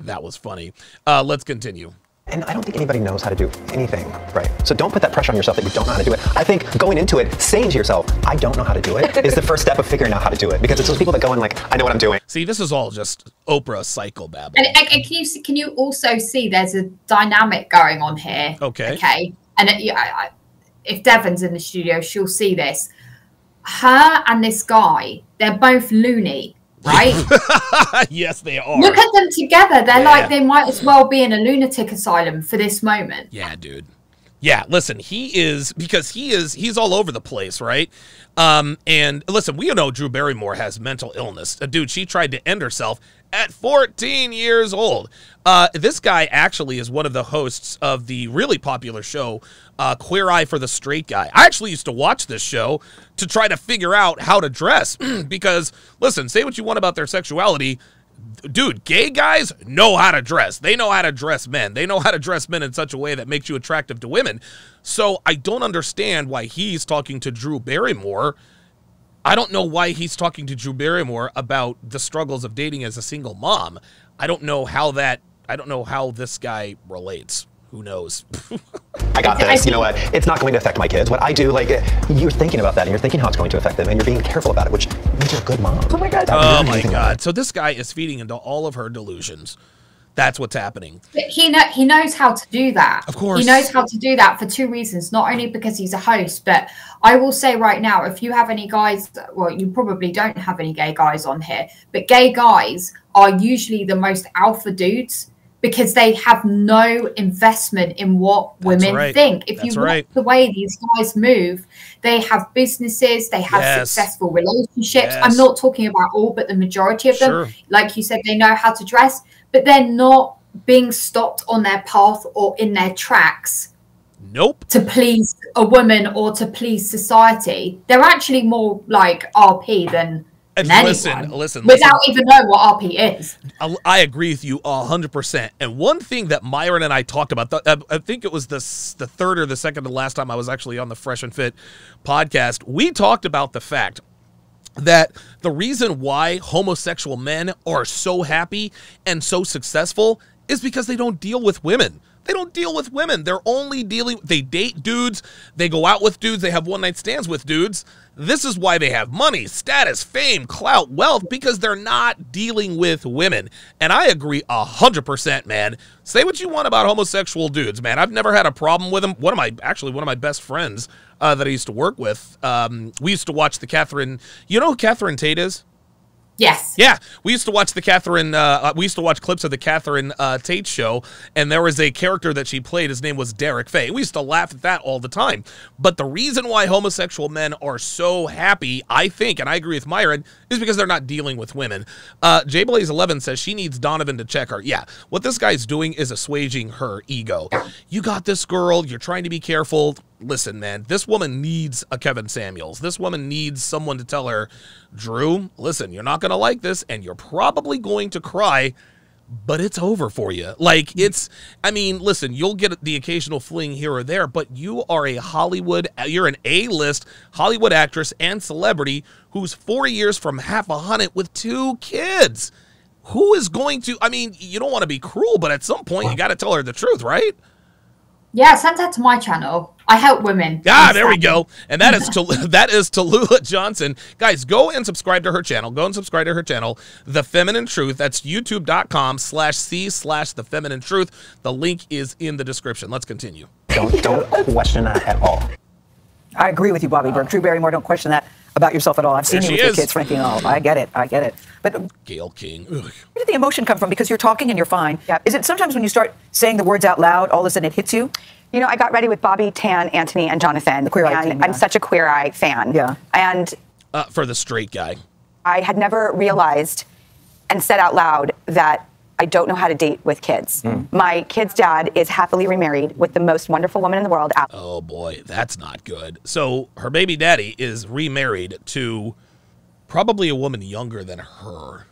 that was funny. Uh, let's continue. And I don't think anybody knows how to do anything right. So don't put that pressure on yourself that you don't know how to do it. I think going into it, saying to yourself, I don't know how to do it, is the first step of figuring out how to do it. Because it's those people that go in like, I know what I'm doing. See, this is all just Oprah psychobabble. and and can you can you also see there's a dynamic going on here? Okay. Okay. And it, I, I, if Devon's in the studio, she'll see this. Her and this guy, they're both loony, right? yes, they are. Look at them together. They're Yeah. like they might as well be in a lunatic asylum for this moment. Yeah, dude. Yeah, listen, he is because he is he's all over the place, right? Um, and listen, we know Drew Barrymore has mental illness. Uh, dude, she tried to end herself at 14 years old. Uh, this guy actually is one of the hosts of the really popular show, uh, Queer Eye for the Straight Guy. I actually used to watch this show to try to figure out how to dress because, listen, say what you want about their sexuality dude, gay guys know how to dress. They know how to dress men. They know how to dress men in such a way that makes you attractive to women. So I don't understand why he's talking to Drew Barrymore. I don't know why he's talking to Drew Barrymore about the struggles of dating as a single mom. I don't know how that I don't know how this guy relates. Who knows? I got this. You know what? It's not going to affect my kids. What I do, like, eh, you're thinking about that and you're thinking how it's going to affect them and you're being careful about it, which means you're a good mom. Oh my God. oh my god. So this guy is feeding into all of her delusions. That's what's happening. But he know he knows how to do that. Of course. he knows how to do that for two reasons. Not only because he's a host, but I will say right now, if you have any guys, well, you probably don't have any gay guys on here, but gay guys are usually the most alpha dudes because they have no investment in what women right. think. If That's you watch right. the way these guys move, they have businesses, they have Yes. successful relationships. Yes. I'm not talking about all, but the majority of them Sure. like you said, they know how to dress, but they're not being stopped on their path or in their tracks Nope. to please a woman or to please society. They're actually more like RP than, And than listen, listen, without listen. even knowing what RP is. I- I agree with you a hundred percent. And one thing that Myron and I talked about, th- I I think it was the the third or the second to last time I was actually on the Fresh and Fit podcast. We talked about the fact that the reason why homosexual men are so happy and so successful is because they don't deal with women. They don't deal with women. They're only dealing they date dudes, they go out with dudes, they have one night stands with dudes. This is why they have money, status, fame, clout, wealth because they're not dealing with women. And I agree 100%, man. Say what you want about homosexual dudes, man. I've never had a problem with them. One of my actually one of my best friends uh, that I used to work with, um, we used to watch the Catherine, you know who Catherine Tate is? Yes. Yeah, we used to watch the Catherine. Uh, we used to watch clips of the Catherine uh, Tate show, and there was a character that she played. His name was Derek Faye. We used to laugh at that all the time. But the reason why homosexual men are so happy, I think, and I agree with Myron, is because they're not dealing with women. Uh, J Blaze Eleven says she needs Donovan to check her. Yeah, what this guy's doing is assuaging her ego. You got this girl. You're trying to be careful listen, man, this woman needs a Kevin Samuels. This woman needs someone to tell her, Drew, listen, you're not going to like this and you're probably going to cry, but it's over for you. Like, hmm. it's, I mean, listen, you'll get the occasional fling here or there, but you are a Hollywood, you're an A list Hollywood actress and celebrity who's four years from half a hundred with two kids. Who is going to, I mean, you don't want to be cruel, but at some point you got to tell her the truth, right? Yeah, send that to my channel. I help women. Ah, there we go. And that is to that is Tallulah Johnson. Guys, go and subscribe to her channel. Go and subscribe to her channel, The Feminine Truth. That's youtube.com slash C slash The Feminine Truth. The link is in the description. Let's continue. Don't don't question that at all. I agree with you, Bobby Berk. Drew Barrymore, don't question that about yourself at all. I've seen There you with is. your kids, Frankie. and all. I get it. I get it. But Gayle King. Ugh. did the emotion come from? Because you're talking and you're fine. Yeah. Is it sometimes when you start saying the words out loud, all of a sudden it hits you? You know, I got ready with Bobby, Tan, Antoni, and Jonathan. The Queer Eye team, yeah. I'm such a Queer Eye fan. Yeah. And Uh, for the straight guy. I had never realized and said out loud that I don't know how to date with kids. Hmm. My kid's dad is happily remarried with the most wonderful woman in the world. Oh boy, that's not good. So her baby daddy is remarried to probably a woman younger than her.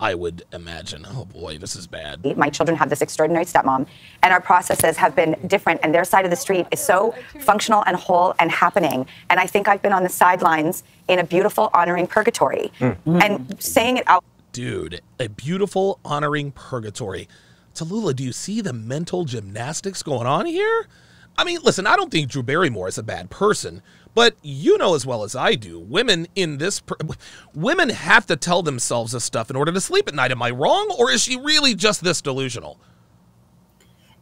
I would imagine. Oh boy, this is bad. My children have this extraordinary stepmom, and our processes have been different, and their side of the street is so functional and whole and happening. And I think I've been on the sidelines in a beautiful, honoring purgatory. Hmm. And saying it out Dude, a beautiful honoring purgatory. Tallulah, do you see the mental gymnastics going on here? I mean, listen, I don't think Drew Barrymore is a bad person, but you know as well as I do, women in this women have to tell themselves this stuff in order to sleep at night. Am I wrong, or is she really just this delusional?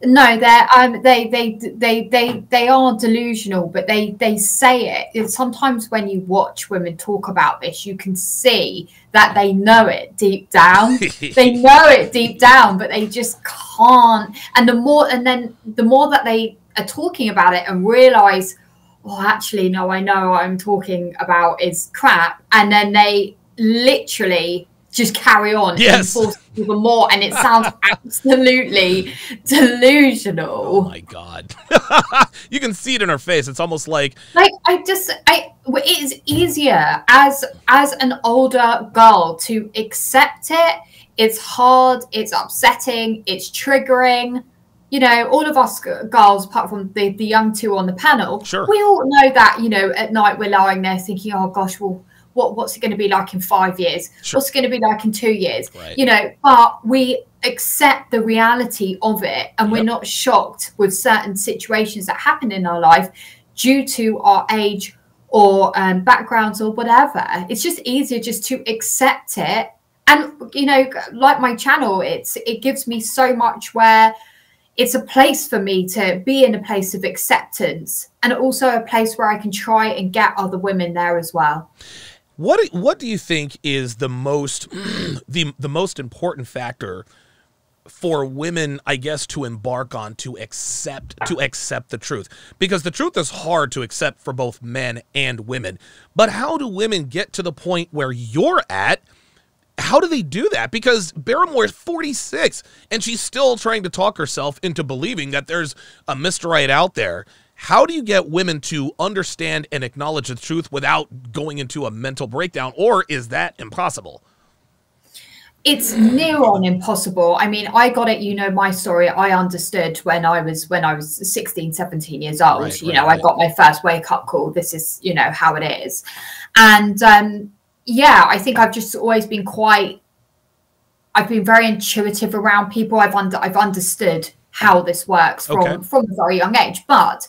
No, they're um, they they they they they are delusional, but they they say it. It's sometimes when you watch women talk about this, you can see that they know it deep down. they know it deep down, but they just can't. And the more, and then the more that they are talking about it and realize, oh, actually, no, I know what I'm talking about is crap, and then they literally just carry on Yes. and force even more, and it sounds absolutely delusional. Oh my god. you can see it in her face. It's almost like like i just i it is easier as as an older girl to accept it it's hard it's upsetting it's triggering you know all of us girls apart from the the young two on the panel Sure. we all know that you know at night we're lying there thinking oh gosh well what, what's it going to be like in five years? Sure. What's it going to be like in two years? Right. You know, but we accept the reality of it and we're not shocked with certain situations that happen in our life due to our age or um, backgrounds or whatever. It's just easier just to accept it. And you know, like my channel, it's it gives me so much where it's a place for me to be in a place of acceptance and also a place where I can try and get other women there as well. What what do you think is the most the the most important factor for women, I guess, to embark on to accept to accept the truth? Because the truth is hard to accept for both men and women. But how do women get to the point where you're at? How do they do that? Because Barrymore is 46 and she's still trying to talk herself into believing that there's a Mr. Right out there. How do you get women to understand and acknowledge the truth without going into a mental breakdown? Or is that impossible? it's near on impossible i mean i got it you know my story i understood when i was when i was 16 17 years old Right, you right, know right. i got my first wake up call this is you know how it is and um yeah i think i've just always been quite I've been very intuitive around people. I've under I've understood how this works from Okay. from a very young age, but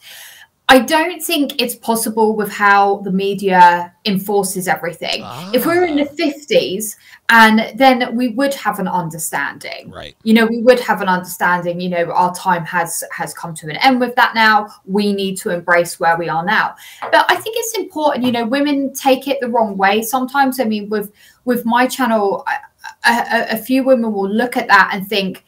I don't think it's possible with how the media enforces everything. If we were in the ah. 50s, and then we would have an understanding. Right. You know, we would have an understanding, you know, our time has has come to an end with that now. We need to embrace where we are now. But I think it's important, you know, women take it the wrong way sometimes. I mean, with with my channel, a, a, a few women will look at that and think,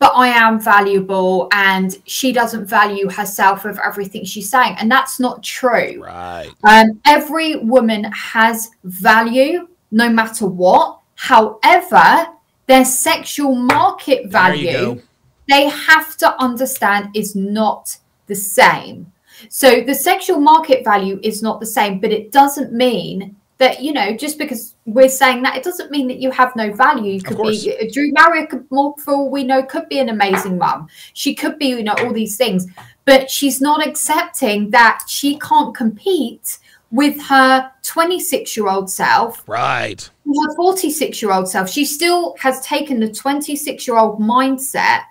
but I am valuable and she doesn't value herself with everything she's saying. And that's not true. Right. Um, every woman has value no matter what. However, their sexual market value, they have to understand is not the same. So the sexual market value is not the same, but it doesn't mean that you know just because we're saying that it doesn't mean that you have no value. You could be Drew Marriott, could, more for all we know, could be an amazing mum. She could be, you know, all these things, but she's not accepting that she can't compete with her 26 year old self Right. her 46 year old self, she still has taken the 26 year old mindset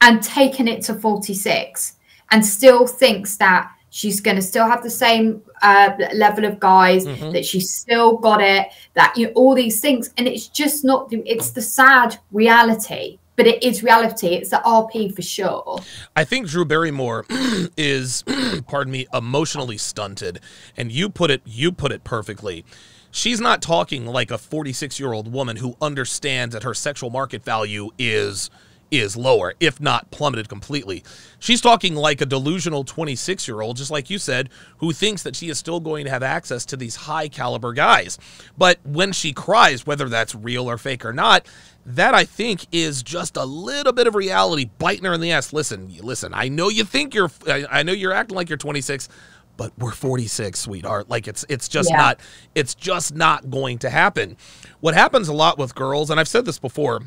and taken it to 46 and still thinks that she's going to still have the same uh, level of guys, Mhm. that she's still got it, that you know, all these things. And it's just not, the, it's the sad reality, but it is reality. It's the RP for sure. I think Drew Barrymore is, pardon me, emotionally stunted, and you put it you put it perfectly. She's not talking like a 46 year old woman who understands that her sexual market value is is lower, if not plummeted completely. She's talking like a delusional 26 year old, just like you said, who thinks that she is still going to have access to these high caliber guys. But when she cries, whether that's real or fake or not, that I think is just a little bit of reality biting her in the ass. Listen, listen, I know you think you're, I know you're acting like you're 26, but we're 46, sweetheart. Like it's, it's just Yeah. not, it's just not going to happen. What happens a lot with girls, and I've said this before,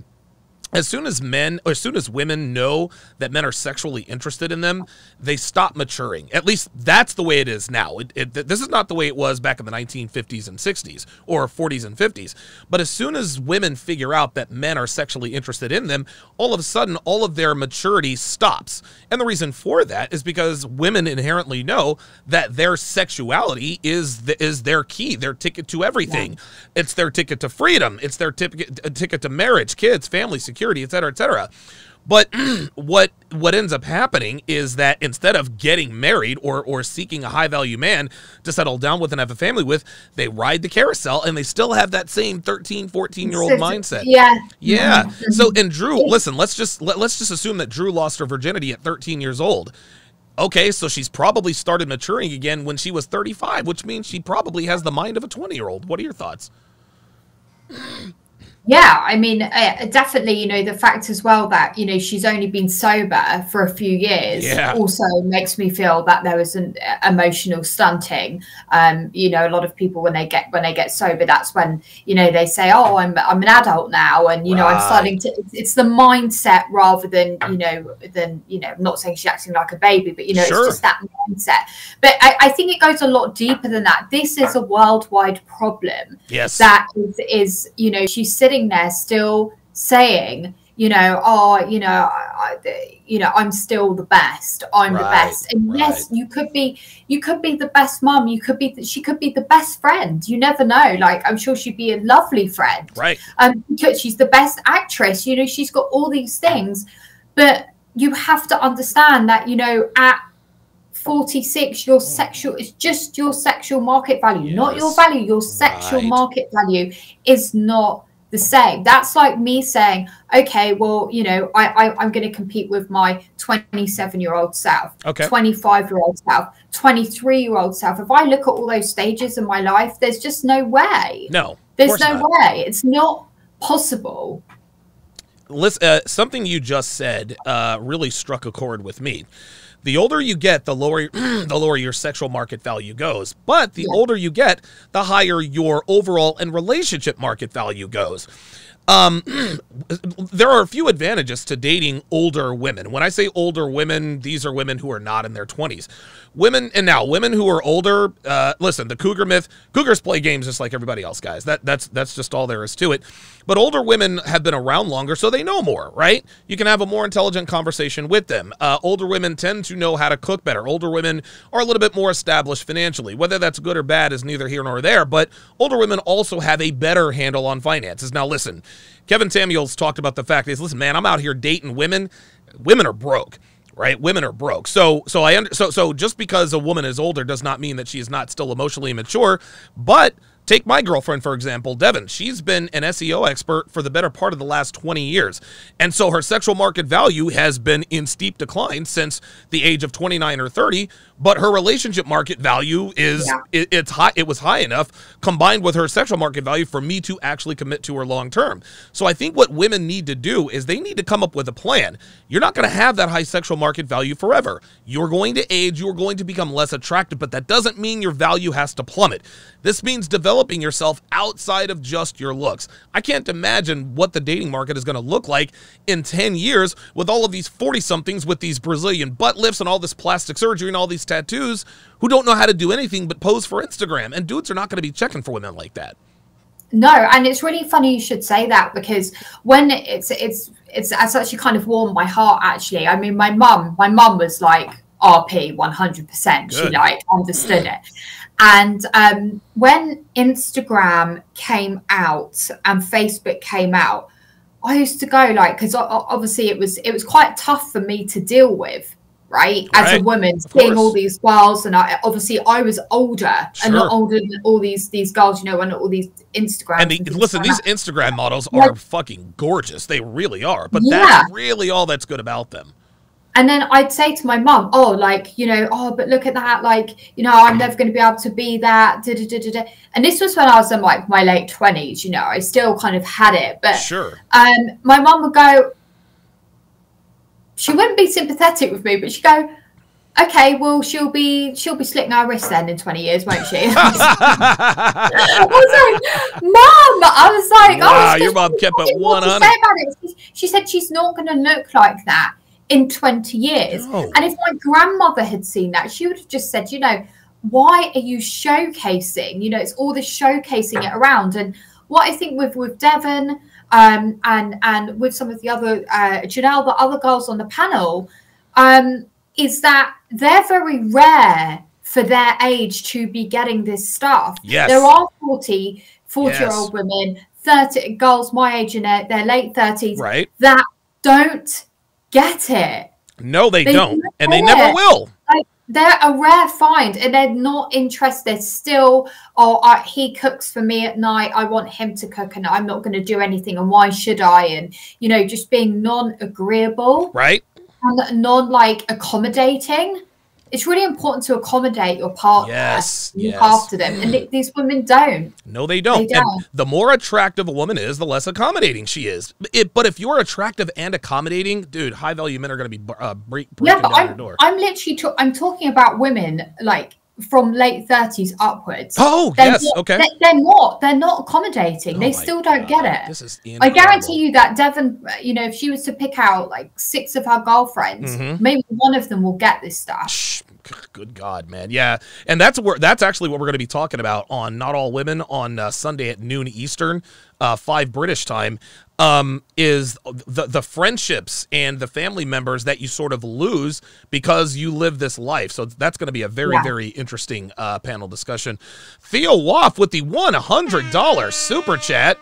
as soon as men or as soon as women know that men are sexually interested in them they stop maturing. At least that's the way it is now. It, it, this is not the way it was back in the 1950s and 60s or 40s and 50s but as soon as women figure out that men are sexually interested in them all of a sudden all of their maturity stops. And the reason for that is because women inherently know that their sexuality is the, is their key their ticket to everything. It's their ticket to freedom. It's their ticket a ticket to marriage kids family security et cetera et cetera but what what ends up happening is that instead of getting married or or seeking a high value man to settle down with and have a family with they ride the carousel and they still have that same 13 14 year old mindset Yeah. yeah. Mm-hmm. So and Drew, listen, let's just let, let's just assume that Drew lost her virginity at 13 years old. Okay, so she's probably started maturing again when she was 35, which means she probably has the mind of a 20-year-old. What are your thoughts? Yeah, I mean, uh, definitely, you know, the fact as well that, you know, she's only been sober for a few years Yeah. also makes me feel that there was an uh, emotional stunting. Um, you know, a lot of people when they get when they get sober, that's when, you know, they say, "Oh, I'm I'm an adult now." And, you know, I'm starting to it's- it's the mindset rather than, you know, than, you know, I'm not saying she's acting like a baby, but you know, Sure. it's just that mindset. But I, I think it goes a lot deeper than that. This is a worldwide problem Yes. that is, is you know she's sitting there still saying you know oh you know I, I, you know i'm still the best. I'm the best. And right. yes you could be you could be the best mom you could be she could be the best friend. You never know. Like i'm sure she'd be a lovely friend right. um because she's the best actress. You know she's got all these things. But you have to understand that you know at 46 your sexual it's just your sexual market value not your value. Your sexual Right. market value is not the same that's like me saying okay well you know i, I i'm going to compete with my 27 year old self Okay. 25 year old self 23 year old self if i look at all those stages in my life there's just no way No. there's no not. way it's not possible Listen, uh, something you just said uh, really struck a chord with me. The older you get, the lower the lower your sexual market value goes. But the Yeah. older you get, the higher your overall and relationship market value goes. Um, there are a few advantages to dating older women. When I say older women, these are women who are not in their 20s. Women, and now women who are older, uh, listen, the cougar myth, cougars play games just like everybody else, guys. That That's that's just all there is to it. But older women have been around longer, so they know more, right? You can have a more intelligent conversation with them. Uh, older women tend to know how to cook better. Older women are a little bit more established financially. Whether that's good or bad is neither here nor there, but older women also have a better handle on finances. Now, listen, Kevin Samuels talked about the fact is, listen, man, I'm out here dating women. Women are broke right? Women are broke. So so I under, so so just because a woman is older does not mean that she is not still emotionally mature, but Take my girlfriend, for example, Devon. She's been an SEO expert for the better part of the last 20 years. And so her sexual market value has been in steep decline since the age of 29 or 30, but her relationship market value is yeah. it, it's high it was high enough combined with her sexual market value for me to actually commit to her long term. So I think what women need to do is they need to come up with a plan. You're not going to have that high sexual market value forever. You're going to age, you're going to become less attractive, but that doesn't mean your value has to plummet. This means developing yourself outside of just your looks. I can't imagine what the dating market is going to look like in 10 years with all of these 40 somethings with these Brazilian butt lifts and all this plastic surgery and all these tattoos who don't know how to do anything but pose for Instagram. And dudes are not going to be checking for women like that. No, and it's really funny you should say that because when it's it's it's, it's actually kind of warmed my heart actually. I mean my mum, my mum was like RP 100%. She like understood it. And um, when Instagram came out and Facebook came out, I used to go like because obviously it was it was quite tough for me to deal with, right? As right. a woman, of seeing course. all these girls, and I obviously I was older sure. and not older than all these these girls, you know, and all these Instagram. And, the, and listen, these Instagram models are like, fucking gorgeous. They really are. But yeah. that's really all that's good about them and then I'd say to my mum, oh, like, you know, oh, but look at that, like, you know, I'm never going to be able to be that. Da, da, da, and this was when I was in like my late 20s, you know, I still kind of had it. But sure. Um, my mum would go, she wouldn't be sympathetic with me, but she'd go, okay, well, she'll be she'll be slitting our wrists then in 20 years, won't she? I was like, Mom, I was like, oh, wow, oh, your mom kept it 100. She said she's not going to look like that in 20 years. Oh. And if my grandmother had seen that, she would have just said, you know, why are you showcasing? You know, it's all this showcasing it around. And what I think with with Devon um, and and with some of the other uh, Janelle, the other girls on the panel, um, is that they're very rare for their age to be getting this stuff. Yes. There are 40, 40 yes. year old women, 30 girls my age in their, their late 30s right. that don't get it. No, they, they don't, and they never will. They're a rare find, and they're not interested. Still, oh, I, he cooks for me at night. I want him to cook, and I'm not going to do anything. And why should I? And you know, just being non-agreeable, right? And non like accommodating it's really important to accommodate your partner. Yes, look yes. after them, and these women don't. No, they don't. They don't. The more attractive a woman is, the less accommodating she is. It, but if you're attractive and accommodating, dude, high value men are going to be uh, break, breaking yeah, but down I'm, your door. I'm literally I'm talking about women like from late 30s upwards. Oh, they're yes, not, okay. They're, they're, not. They're not accommodating. Oh they still don't get it. This is I guarantee you that Devon, you know, if she was to pick out like six of her girlfriends, mm-hmm. maybe one of them will get this stuff. Shh, good God, man. Yeah, and that's where that's actually what we're going to be talking about on Not All Women on uh, Sunday at noon Eastern, uh, five British time um, is the the friendships and the family members that you sort of lose because you live this life. So that's going to be a very yeah. very interesting uh, panel discussion. Theo Waff with the one hundred dollar super chat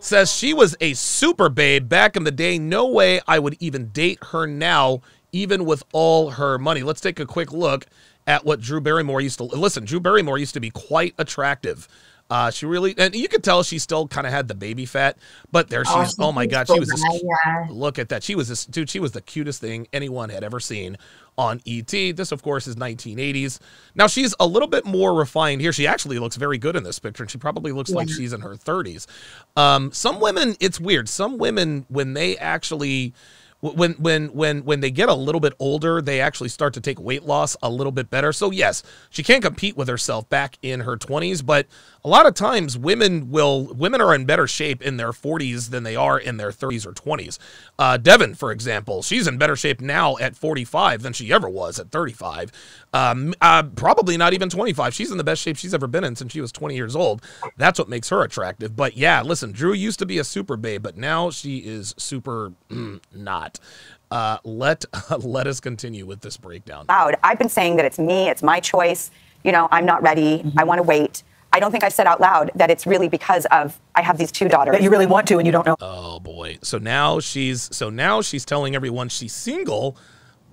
says she was a super babe back in the day. No way I would even date her now, even with all her money. Let's take a quick look at what Drew Barrymore used to listen. Drew Barrymore used to be quite attractive. Uh, she really, and you could tell she still kind of had the baby fat, but there she's. Oh, oh my god, she was. This, yeah. Look at that. She was this dude. She was the cutest thing anyone had ever seen on ET. This, of course, is 1980s. Now she's a little bit more refined here. She actually looks very good in this picture, and she probably looks yeah. like she's in her 30s. Um, some women, it's weird. Some women, when they actually when when when when they get a little bit older, they actually start to take weight loss a little bit better. So yes, she can't compete with herself back in her 20s, but a lot of times women will women are in better shape in their 40s than they are in their 30s or 20s. Uh, Devon, for example, she's in better shape now at 45 than she ever was at 35. Um, uh, probably not even 25. She's in the best shape she's ever been in since she was 20 years old. That's what makes her attractive. But yeah, listen, Drew used to be a super babe, but now she is super mm, not. Uh, let let us continue with this breakdown. loud. I've been saying that it's me, it's my choice. You know, I'm not ready. I want to wait. I don't think I've said out loud that it's really because of I have these two daughters. That you really want to and you don't know. Oh boy. So now she's so now she's telling everyone she's single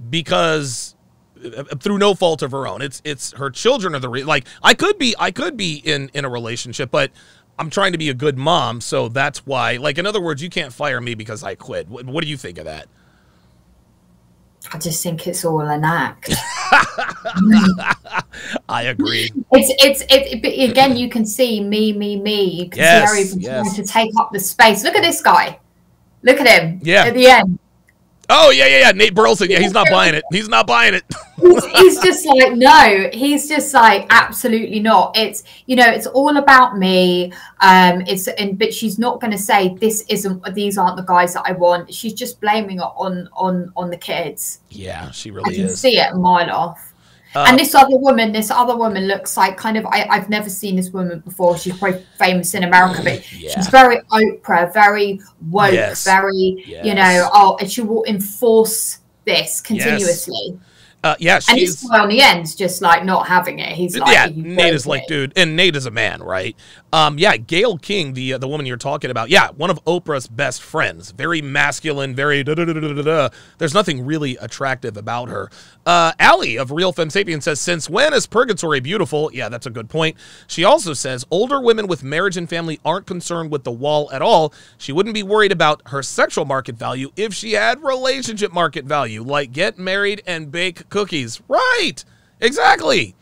because uh, through no fault of her own. It's it's her children are the re- like I could be I could be in in a relationship, but I'm trying to be a good mom, so that's why. Like in other words, you can't fire me because I quit. What, what do you think of that? I just think it's all an act. I agree. It's it's it, again. You can see me, me, me. You can Yes, see even yes. trying to take up the space. Look at this guy. Look at him. Yeah. At the end, Oh yeah, yeah, yeah. Nate Burleson. Yeah, he's not buying it. He's not buying it. he's, he's just like no. He's just like absolutely not. It's you know it's all about me. Um, it's and but she's not going to say this isn't. These aren't the guys that I want. She's just blaming it on on on the kids. yeah, she I really can is. see it a mile off. Uh, and this other woman, this other woman looks like kind of I, I've never seen this woman before. She's probably famous in America, but Yeah. she's very Oprah, very woke, Yes. very you know. Oh, and she will enforce this continuously. Uh, yeah, And guy on the end's just like not having it. He's like, yeah, Nate is like, dude, and Nate is a man, right? Um, yeah, Gayle King, the uh, the woman you're talking about, yeah, one of Oprah's best friends, very masculine, very da da da da da. There's nothing really attractive about her. Uh, Allie of Real Femme Sapien says, since when is purgatory beautiful? Yeah, that's a good point. She also says older women with marriage and family aren't concerned with the wall at all. She wouldn't be worried about her sexual market value if she had relationship market value, like get married and bake cookies. Right. Exactly.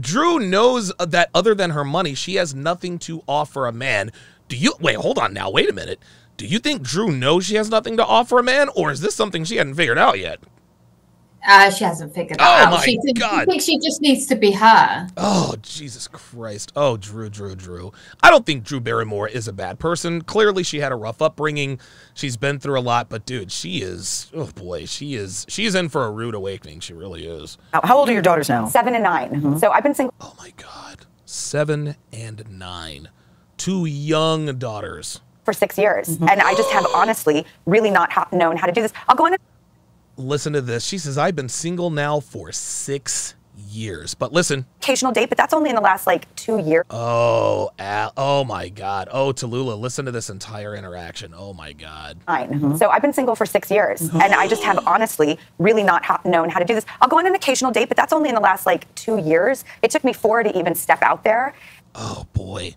Drew knows that other than her money, she has nothing to offer a man. Do you wait? Hold on now. Wait a minute. Do you think Drew knows she has nothing to offer a man, or is this something she hadn't figured out yet? Uh, she hasn't figured Oh out. my she, thinks, God. she thinks she just needs to be her. Oh, Jesus Christ. Oh, Drew, Drew, Drew. I don't think Drew Barrymore is a bad person. Clearly, she had a rough upbringing. She's been through a lot, but dude, she is, oh boy, she is, she's in for a rude awakening. She really is. How, how old are your daughters now? Seven and 9 So I've been single Oh my God. Seven and nine. Two young daughters. for six years, and I just have honestly really not ha- known how to do this. I'll go on. A- listen to this. She says, I've been single now for six years. But listen, occasional date, but that's only in the last like two years. oh, Al, oh my God. Oh, Tallulah, listen to this entire interaction. Oh my God. Fine. Mm-hmm. So I've been single for six years, and I just have mm-hmm. honestly really not ha- known how to do this. I'll go on an occasional date, but that's only in the last like two years. It took me four to even step out there. Oh boy.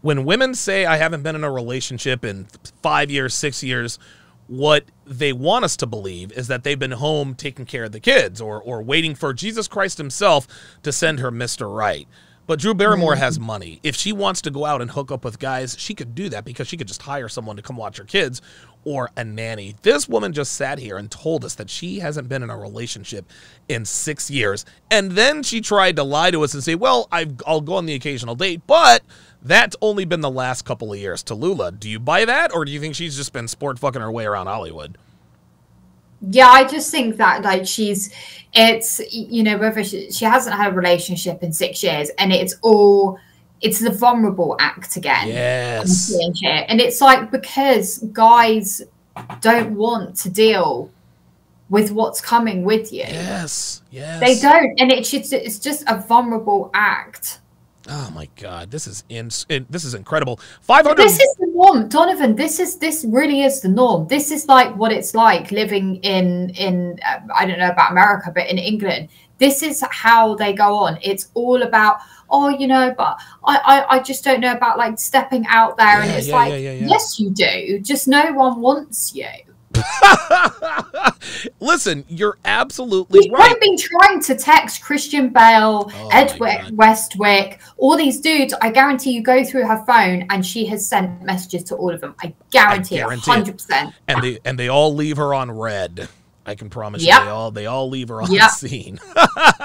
When women say, I haven't been in a relationship in five years, six years, what they want us to believe is that they've been home taking care of the kids or, or waiting for Jesus Christ himself to send her Mr. Right. But Drew Barrymore has mm-hmm. money. If she wants to go out and hook up with guys, she could do that because she could just hire someone to come watch her kids or a nanny. This woman just sat here and told us that she hasn't been in a relationship in six years. And then she tried to lie to us and say, well, I've, I'll go on the occasional date, but that's only been the last couple of years. Tallulah, do you buy that or do you think she's just been sport fucking her way around Hollywood? Yeah, I just think that like she's, it's you know whether she, she hasn't had a relationship in six years, and it's all, it's the vulnerable act again. Yes. And it's like because guys don't want to deal with what's coming with you. Yes. Yes. They don't, and it's just it's just a vulnerable act. Oh my God, this is in, in this is incredible. Five hundred. This is the norm, Donovan. This is this really is the norm. This is like what it's like living in in uh, I don't know about America, but in England, this is how they go on. It's all about oh, you know, but I I, I just don't know about like stepping out there, and it's yeah, like yeah, yeah, yeah. yes, you do. Just no one wants you. Listen, you're absolutely We've been trying to text Christian Bale, Oh Ed my Wick, God. Westwick, all these dudes. I guarantee you go through her phone and she has sent messages to all of them. I guarantee, guarantee it. it, 100%. and they and they all leave her on read. I can promise Yep. you, they all they all leave her on Yep. seen.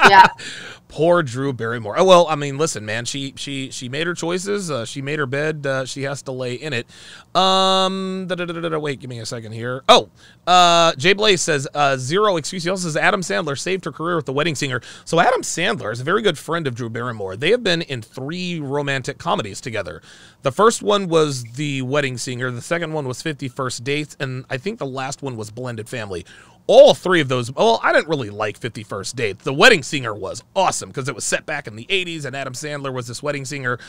Yeah. Poor Drew Barrymore. Oh well, I mean, listen, man. She she she made her choices. Uh, she made her bed. Uh, she has to lay in it. Um, wait, give me a second here. Oh, uh, Jay Blaze says uh, zero excuse. He also says Adam Sandler saved her career with The Wedding Singer. So Adam Sandler is a very good friend of Drew Barrymore. They have been in three romantic comedies together. The first one was The Wedding Singer. The second one was Fifty First Dates, and I think the last one was Blended Family all three of those well i didn't really like 51st dates. The wedding singer was awesome because it was set back in the 80s and adam sandler was this wedding singer.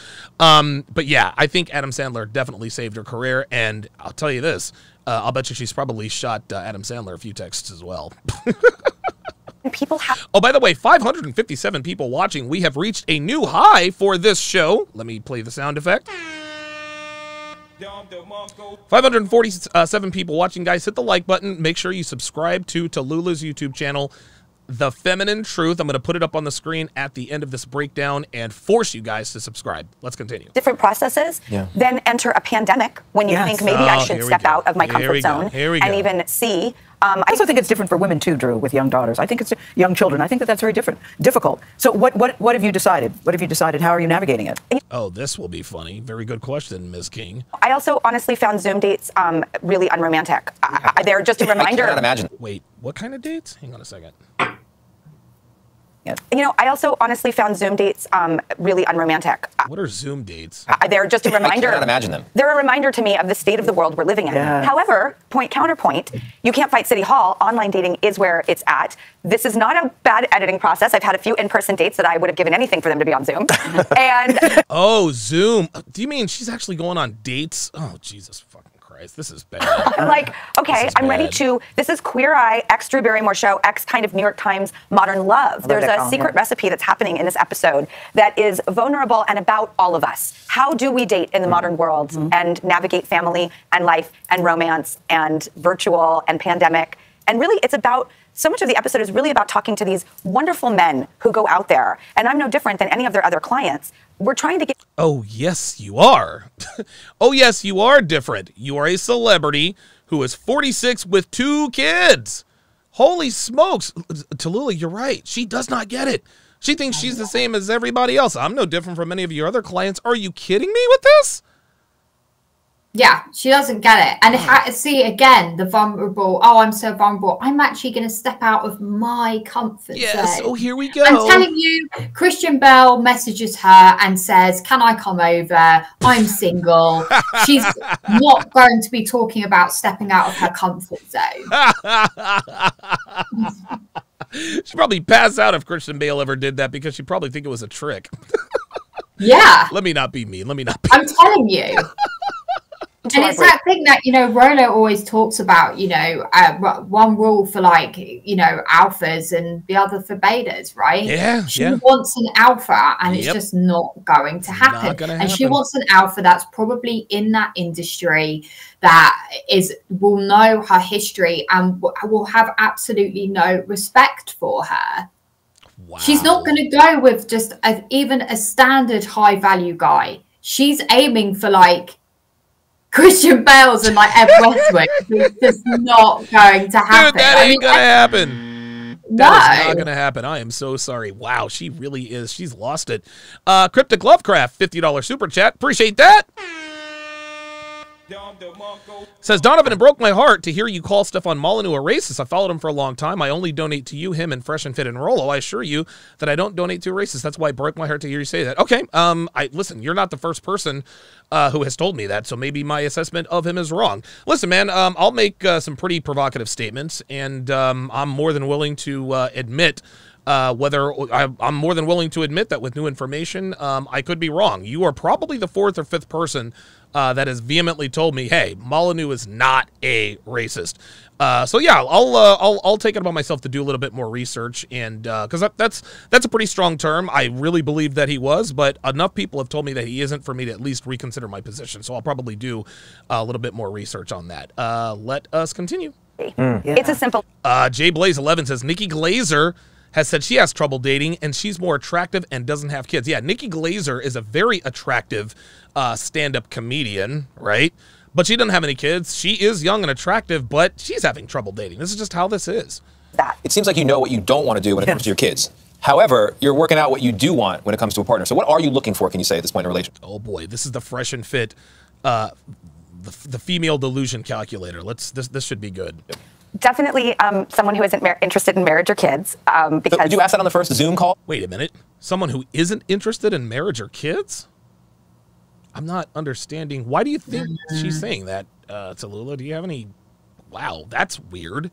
Um, but yeah i think adam sandler definitely saved her career. And i'll tell you this uh, i'll bet you she's probably shot uh, adam sandler a few texts as well. People have oh by the way 557 people watching we have reached a new high for this show. Let me play the sound effect 547 people watching, guys. Hit the like button. Make sure you subscribe to Tallulah's YouTube channel, The Feminine Truth. I'm going to put it up on the screen at the end of this breakdown and force you guys to subscribe. Let's continue. different processes. Yeah. Then enter a pandemic when you Yes. think maybe I Oh, should step go. out of my Here comfort we zone Here and even see. Um, I also think it's different for women too, Drew, with young daughters. I think it's young children. I think that that's very different, difficult. So, what, what, what have you decided? What have you decided? How are you navigating it? Oh, this will be funny. Very good question, Ms. King. I also honestly found Zoom dates um, really unromantic. I, I, they're just a reminder. I can't imagine. Wait, what kind of dates? Hang on a second. You know, I also honestly found Zoom dates um, really unromantic. What are Zoom dates? I- They're just a reminder. I cannot imagine them. They're a reminder to me of the state of the world we're living in. Yes. However, point counterpoint, you can't fight City Hall. Online dating is where it's at. This is not a bad editing process. I've had a few in-person dates that I would have given anything for them to be on Zoom. and Oh, Zoom. Do you mean she's actually going on dates? Oh, Jesus fucking This is bad. I'm like, okay, I'm ready to. This is Queer Eye, X Drew Barrymore show, X kind of New York Times modern love. There's a secret yeah. recipe that's happening in this episode that is vulnerable and about all of us. How do we date in the modern world and navigate family and life and romance and virtual and pandemic? And really, it's about so much of the episode is really about talking to these wonderful men who go out there. And I'm no different than any of their other clients. We're trying to get Oh, yes, you are. oh, yes, you are different. You are a celebrity who is 46 with two kids. Holy smokes. Tallulah, you're right. She does not get it. She thinks she's the same as everybody else. I'm no different from any of your other clients. Are you kidding me with this? Yeah, she doesn't get it. And see again the vulnerable. Oh, I'm so vulnerable. I'm actually going to step out of my comfort Yes. zone. Oh, here we go. I'm telling you, Christian Bale messages her and says, Can I come over? I'm single. She's not going to be talking about stepping out of her comfort zone. She'd probably pass out if Christian Bale ever did that because she'd probably think it was a trick. Yeah, Let me not be mean. Let me not be. I'm telling you. And it's that thing that you know Rollo always talks about. You know, uh, one rule for like you know alphas and the other for betas, right? Yeah, She yeah. wants an alpha, and it's Yep. just not going to Not happen. And she wants an alpha that's probably in that industry that is will know her history and will have absolutely no respect for her. Wow. She's not going to go with just a, even a standard high value guy. She's aiming for like Christian Bales and like Ed Westwick. it's just not going to happen. Dude, that I ain't mean, gonna I- happen. no. That is not gonna happen. I am so sorry. Wow, she really is. She's lost it. Uh, Cryptic Lovecraft, fifty dollars super chat. Appreciate that. Says Donovan, it broke my heart to hear you call Stefan Molyneux a racist. I followed him for a long time. I only donate to you, him, and Fresh and Fit and Rollo. I assure you that I don't donate to a racist. That's why it broke my heart to hear you say that. Okay, um, I listen. You're not the first person uh, who has told me that, so maybe my assessment of him is wrong. Listen, man, um, I'll make uh, some pretty provocative statements, and um, I'm more than willing to uh, admit uh, whether I, I'm more than willing to admit that with new information, um, I could be wrong. You are probably the fourth or fifth person uh, that has vehemently told me, "Hey, Molyneux is not a racist." Uh, so yeah, I'll, uh, I'll I'll take it upon myself to do a little bit more research, and because that, that's that's a pretty strong term. I really believe that he was, but enough people have told me that he isn't for me to at least reconsider my position. So I'll probably do a little bit more research on that. Uh, let us continue. It's a simple Uh, Jay Blaze 11 says Nikki Glazer has said she has trouble dating and she's more attractive and doesn't have kids. Yeah, Nikki Glazer is a very attractive uh, stand up comedian, right? But she doesn't have any kids. She is young and attractive, but she's having trouble dating. This is just how this is. It seems like you know what you don't want to do when it comes to your kids. However, you're working out what you do want when it comes to a partner. So, what are you looking for? Can you say at this point in a relationship? Oh boy, this is the fresh and fit, uh, the, the female delusion calculator. Let's this this should be good. Definitely um, someone who isn't mar- interested in marriage or kids. Um, So, did you ask that on the first Zoom call? Wait a minute. Someone who isn't interested in marriage or kids? I'm not understanding. Why do you think she's saying that, uh, Tallulah? Do you have any? Wow, that's weird.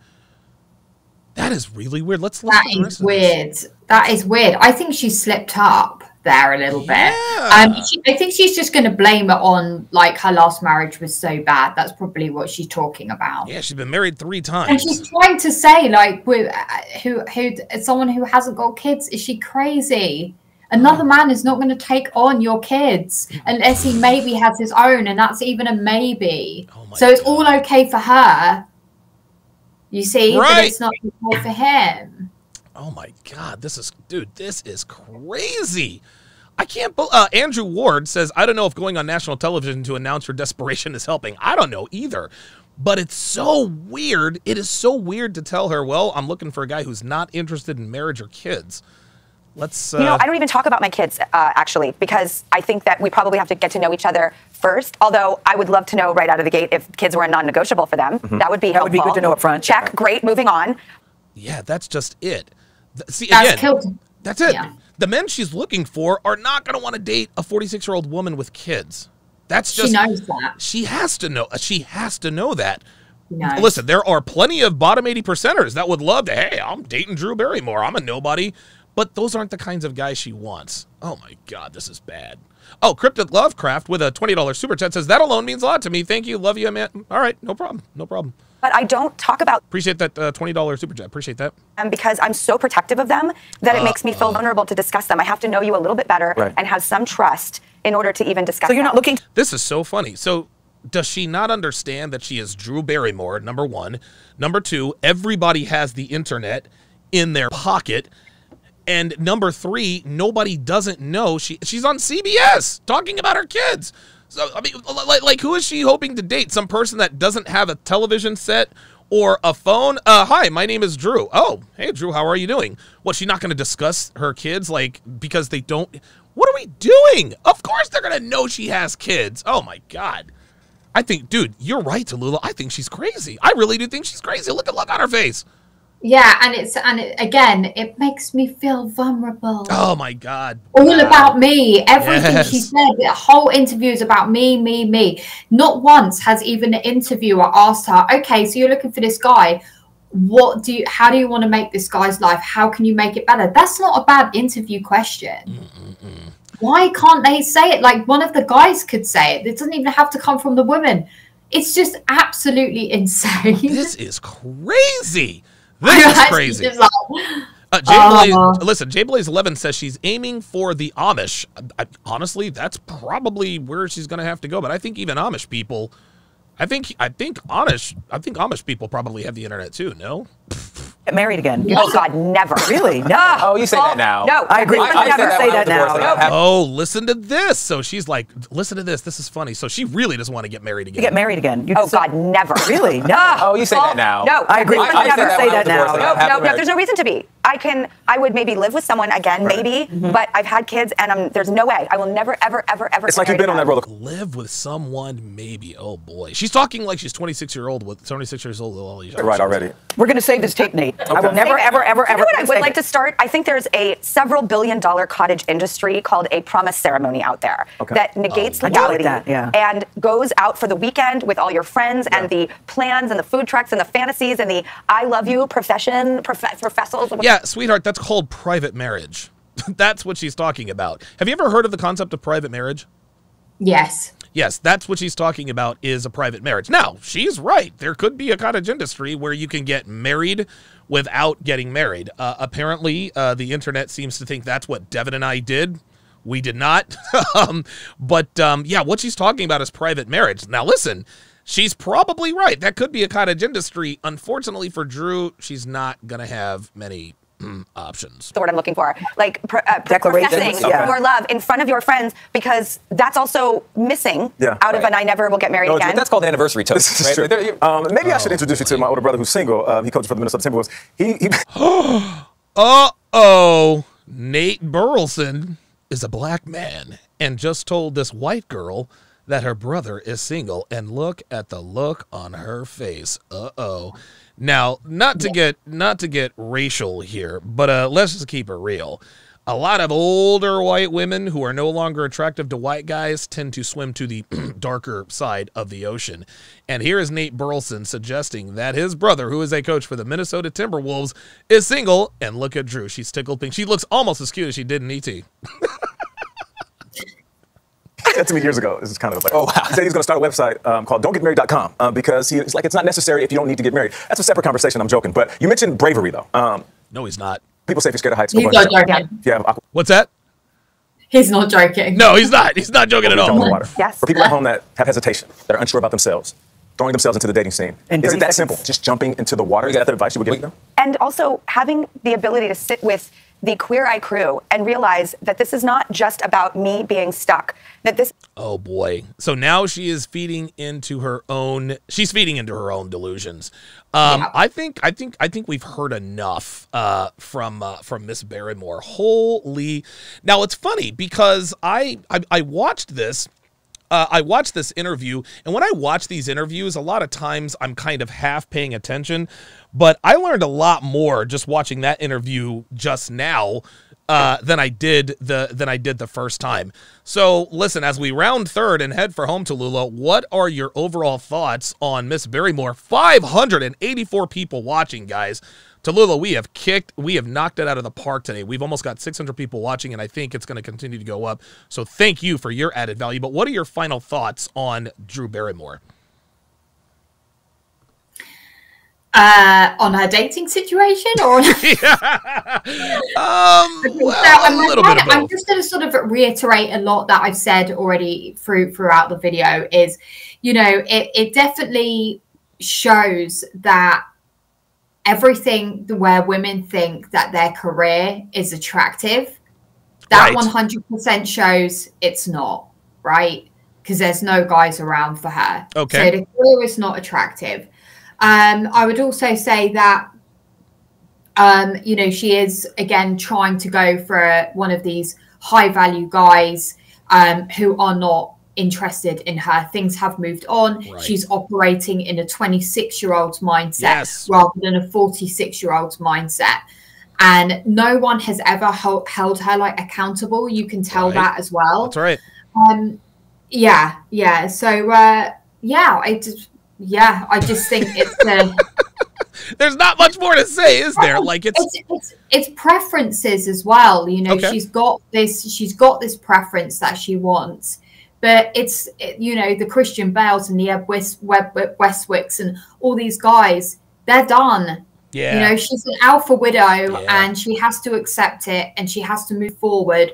That is really weird. Let's listen That to the is rest of this. weird. That is weird. I think she slipped up there a little bit. Yeah. Um, she, I think she's just going to blame it on like her last marriage was so bad. That's probably what she's talking about. Yeah, she's been married three times, And she's trying to say, like, with, uh, who, who, someone who hasn't got kids, is she crazy? Another man is not going to take on your kids unless he maybe has his own, and that's even a maybe. Oh so it's God. all okay for her. You see, but it's not okay for him. Oh my god, this is dude, this is crazy. I can't bel uh Andrew Ward says I don't know if going on national television to announce your desperation is helping. I don't know either. But it's so weird. It is so weird to tell her, "Well, I'm looking for a guy who's not interested in marriage or kids." Let's uh You know, I don't even talk about my kids, uh, actually, because I think that we probably have to get to know each other first. Although I would love to know right out of the gate if kids were a non-negotiable for them. That would be That would be good to know up front. Check. Great. Moving on. Yeah, that's just it. Th- See That's again, killed that's it. Yeah. The men she's looking for are not going to want to date a 46-year-old woman with kids. That's just She knows that. She has to know. She has to know that. Knows. Listen, there are plenty of bottom 80 percenters that would love to, hey, I'm dating Drew Barrymore. I'm a nobody. But those aren't the kinds of guys she wants. Oh my God, this is bad. Oh, Cryptic Lovecraft with a $20 super chat says, that alone means a lot to me. Thank you. Love you, man. All right, no problem. No problem. But I don't talk about Appreciate that uh, $20 super chat. Appreciate that. them because I'm so protective of them that it makes me feel vulnerable to discuss them. I have to know you a little bit better Right. and have some trust in order to even discuss So you're not them. looking This is so funny. So, does she not understand that she is Drew Barrymore? Number one. Number two, everybody has the internet in their pocket. And number three, nobody doesn't know she she's on CBS talking about her kids. So I mean, like, like who is she hoping to date? Some person that doesn't have a television set or a phone? Uh, hi, my name is Drew. Oh, hey Drew, how are you doing? What? She's not going to discuss her kids like because they don't. What are we doing? Of course they're going to know she has kids. Oh my god. I think, dude, you're right, Tallulah. I think she's crazy. I really do think she's crazy. Look at look on her face. Yeah, and it's and it, again, it makes me feel vulnerable. Oh my god. All about me. Everything she Yes. said, the whole interview is about me, me, me. Not once has even the interviewer asked her, "Okay, so you're looking for this guy. What do you? How do you want to make this guy's life? How can you make it better?" That's not a bad interview question. Why can't they say it like one of the guys could say it? It doesn't even have to come from the woman. It's just absolutely insane. This is crazy. This is crazy. just like, Uh, Blaze, Uh. listen, Jay Blaze Eleven says she's aiming for the Amish. I, I- honestly, that's probably where she's going to have to go. But I think even Amish people, I think, I think Amish, I think Amish people probably have the internet too. No, get married again. Oh God, never. Really? No. Oh, you say that now. No, I agree. I'm I never never say when I that now. like, Oh, listen to this. So she's like, listen to this. This is funny. So she really doesn't want to get married again. You get married again. You Oh God, never. Really? No. Oh, you say that now. No, I agree. I'm I gonna never never say that now. No, no, no. There's no reason to be. I can. I would maybe live with someone again, maybe. Mm-hmm. But I've had kids, and I'm, there's no way. I will never, ever, ever, ever. It's like you've been on that again. roller coaster. Live with someone, maybe. Oh boy, she's talking like she's 26 year old with 26 years old. with all these Right already. We're going to save this tape, Nate. I will never, ever, ever, You ever. know what I would like it. to start? I think there's a several billion dollar cottage industry called a promise ceremony out there Okay. that negates oh, I do like legality that, yeah. and goes out for the weekend with all your friends and the plans and the food trucks and the fantasies and the I love you profession prof- professors. Yeah, sweetheart, that's called private marriage. that's what she's talking about. Have you ever heard of the concept of private marriage? yes. Yes, that's what she's talking about is a private marriage. Now, she's right. There could be a cottage industry where you can get married without getting married. Uh, apparently, uh, the internet seems to think that's what Devon and I did. We did not. um, but um, yeah, what she's talking about is private marriage. Now, listen, she's probably right. That could be a cottage industry. Unfortunately for Drew, she's not going to have many options. the word I'm looking for, like pr- uh, Declarations, professing yeah. your love in front of your friends, because that's also missing Yeah. out of Right. an I never will get married No, again. that's called anniversary toast. This is right? true. There- Um, maybe I should introduce you to my older brother who's single. Um, he coaches for the Minnesota Timberwolves. He, he Uh oh. Nate Burleson is a black man and just told this white girl that her brother is single. And look at the look on her face. Uh oh. Now, not to get not to get racial here, but uh, let's just keep it real. A lot of older white women who are no longer attractive to white guys tend to swim to the darker side of the ocean. And here is Nate Burleson suggesting that his brother, who is a coach for the Minnesota Timberwolves, is single. And look at Drew. She's tickled pink. She looks almost as cute as she did in ET. said to me years ago. This is kind of like, oh, he said he was going to start a website um, called Don'tGetMarried.com uh, because he, it's like it's not necessary if you don't need to get married. That's a separate conversation. I'm joking, but you mentioned bravery though. Um, No, he's not. people say if you're scared of heights, He's not joking. If you have aqua- What's that? He's not joking. No, he's not. He's not joking at jump in the all. water. Yes. For people at home that have hesitation, that are unsure about themselves, throwing themselves into the dating scene, In is 30 it that seconds. simple? Just jumping into the water? Is that the advice you would give them? and also having the ability to sit with the queer eye crew and realize that this is not just about me being stuck that this Oh boy. So now she is feeding into her own she's feeding into her own delusions. Um I think I think I think we've heard enough uh from uh, from Miss Barrymore. Holy Now it's funny because I I, I watched this uh, I watched this interview, and when I watch these interviews, a lot of times I'm kind of half paying attention, but I learned a lot more just watching that interview just now uh, than I did the than I did the first time. So listen, as we round third and head for home Tallulah, what are your overall thoughts on Miss Barrymore? 584 people watching, guys. Tallulah, we have kicked, we have knocked it out of the park today. We've almost got 600 people watching, and I think it's going to continue to go up. So thank you for your added value. But what are your final thoughts on Drew Barrymore? Uh, on her dating situation or on Um, So well, a little gonna- bit I'm just going to sort of reiterate a lot that I've said already through throughout the video. Is you know it, it definitely shows that everything where women think that their career is attractive, that Right. 100% shows it's not right because there's no guys around for her. Okay. so the career is not attractive. Um, I would also say that um, you know, she is again trying to go for one of these high value guys um, who are not interested in her. Things have moved on. Right. She's operating in a 26 year old's mindset Yes. rather than a 46 year old's mindset. And no one has ever hel- held her like accountable. You can tell Right. that as well. That's right. Um, yeah, yeah. So, uh, yeah, I just, yeah, I just think it's the. There's not much more to say, is there? Like it's it's, it's it's preferences as well. You know, Okay. she's got this she's got this preference that she wants, but it's you know the Christian Bales and the Ed West Web Westwicks and all these guys. They're done. yeah. You know, she's an alpha widow Yeah. and she has to accept it and she has to move forward.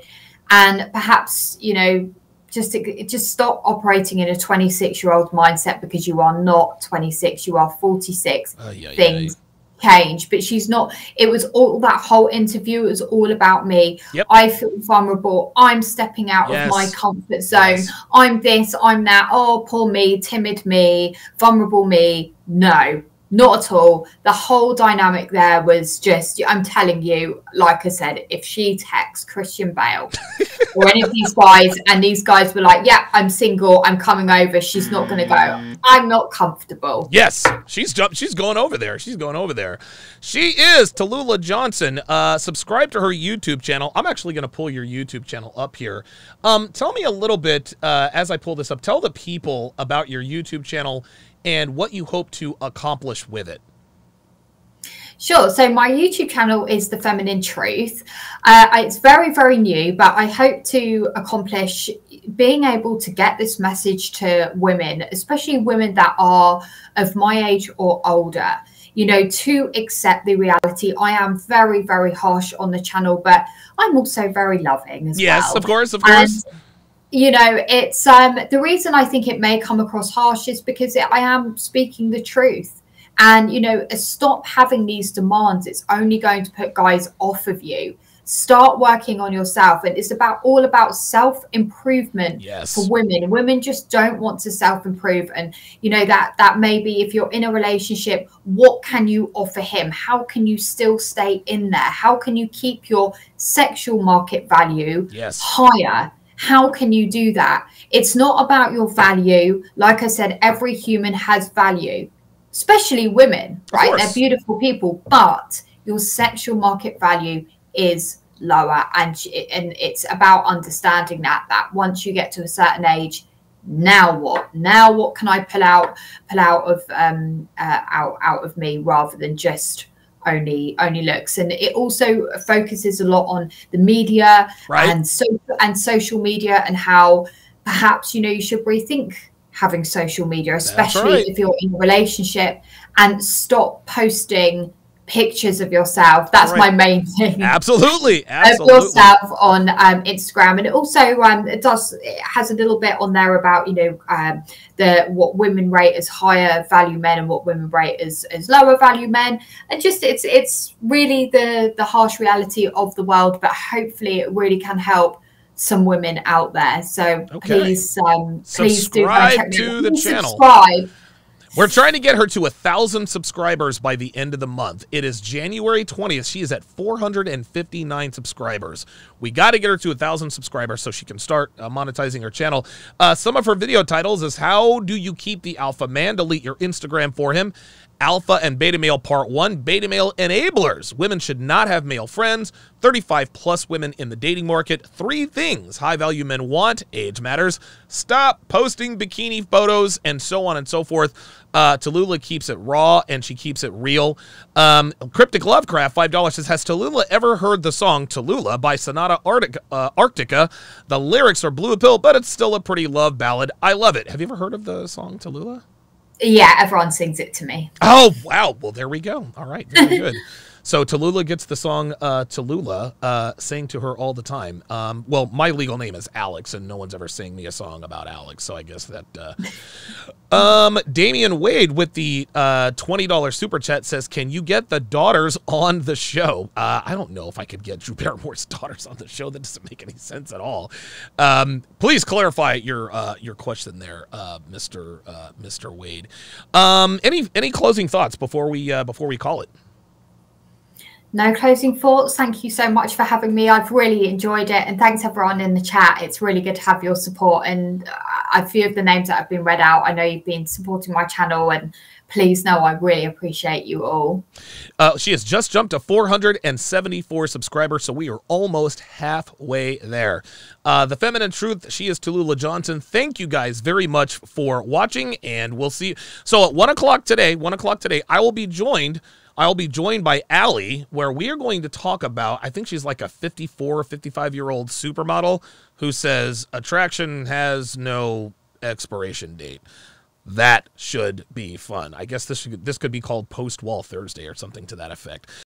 And perhaps, you know, just just stop operating in a 26 year old mindset because you are not 26, you are 46. Ay, ay, Things change, but she's not. It was all that whole interview it was all about me. Yep. I feel vulnerable. I'm stepping out Yes. of my comfort zone. Yes. I'm this, I'm that. Oh, poor me, timid me, vulnerable me. No, not at all. The whole dynamic there was just, I'm telling you, like I said, if she texts Christian Bale or any of these guys, and these guys were like, yeah, I'm single, I'm coming over, she's not going to go. I'm not comfortable. Yes, she's jumped. She's going over there. She's going over there. She is Tallulah Johnson. Uh, subscribe to her YouTube channel. I'm actually going to pull your YouTube channel up here. Um, tell me a little bit uh, as I pull this up. Tell the people about your YouTube channel and what you hope to accomplish with it. Sure. So my YouTube channel is The Feminine Truth. Uh, it's very, very new, but I hope to accomplish being able to get this message to women, especially women that are of my age or older. You know, to accept the reality. I am very, very harsh on the channel, but I'm also very loving as Yes, well. of course, of And, course. You know, it's um the reason I think it may come across harsh is because I am speaking the truth. And you know, stop having these demands. It's only going to put guys off of you. start working on yourself and it's about all about self improvement Yes. for women women just don't want to self improve and you know that that maybe if you're in a relationship what can you offer him how can you still stay in there how can you keep your sexual market value Yes. higher how can you do that? It's not about your value. Like i said every human has value especially women right? They're beautiful people but your sexual market value is lower and and it's about understanding that that once you get to a certain age now what? Now what can i pull out pull out of um uh, out out of me rather than just only only looks and it also focuses a lot on the media Right. and so and social media and how perhaps you know you should rethink having social media especially right. if you're in a relationship and stop posting pictures of yourself that's Right. my main thing Absolutely. of Absolutely. yourself on um, Instagram, and it also um, it does it has a little bit on there about you know um, the what women rate as higher value men and what women rate as as lower value men, and just it's it's really the the harsh reality of the world, but hopefully it really can help some women out there. So Okay. please um, please do go Subscribe me to the Please channel. Subscribe. We're trying to get her to a thousand subscribers by the end of the month. It is January 20th. She is at 459 subscribers. We got to get her to a thousand subscribers so she can start uh, monetizing her channel. Uh, some of her video titles is How Do You Keep the Alpha Man? Delete your Instagram for him. Alpha and Beta Male Part 1, Beta Male Enablers. Women should not have male friends. 35 plus women in the dating market. Three things high value men want. Age matters. Stop posting bikini photos and so on and so forth. Uh, Tallulah keeps it raw and she keeps it real. Um, Cryptic Lovecraft, $5 says, Has Tallulah ever heard the song Tallulah by Sonata Arctica, uh, Arctica? The lyrics are blue pill, but it's still a pretty love ballad. I love it. Have you ever heard of the song Tallulah? Yeah, everyone sings it to me. Oh wow! Well, there we go. All right, very good. So Tallulah gets the song uh, Tallulah uh, sang to her all the time. Um, well, my legal name is Alex, and no one's ever sang me a song about Alex, so I guess that. Uh, um, Damian Wade with the uh, twenty dollars super chat says, "Can you get the daughters on the show?" Uh, I don't know if I could get Drew Barrymore's daughters on the show. That doesn't make any sense at all. Um, please clarify your uh, your question there, uh, Mister uh, Mister Wade. Um, any any closing thoughts before we before we call it? No closing thoughts. Thank you so much for having me. I've really enjoyed it. And thanks everyone in the chat. It's really good to have your support. And a few of the names that have been read out, I know you've been supporting my channel. And please know I really appreciate you all. Uh, she has just jumped to 474 subscribers, so we are almost halfway there. Uh, the Feminine Truth, she is Tallulah Johnson. Thank you guys very much for watching, and we'll see. So at 1 o'clock today, 1 o'clock today, I will be joined. I'll be joined by Allie, where we are going to talk about. I think she's like a 54, 55 year old supermodel who says attraction has no expiration date. That should be fun. I guess this should, this could be called Post Wall Thursday or something to that effect.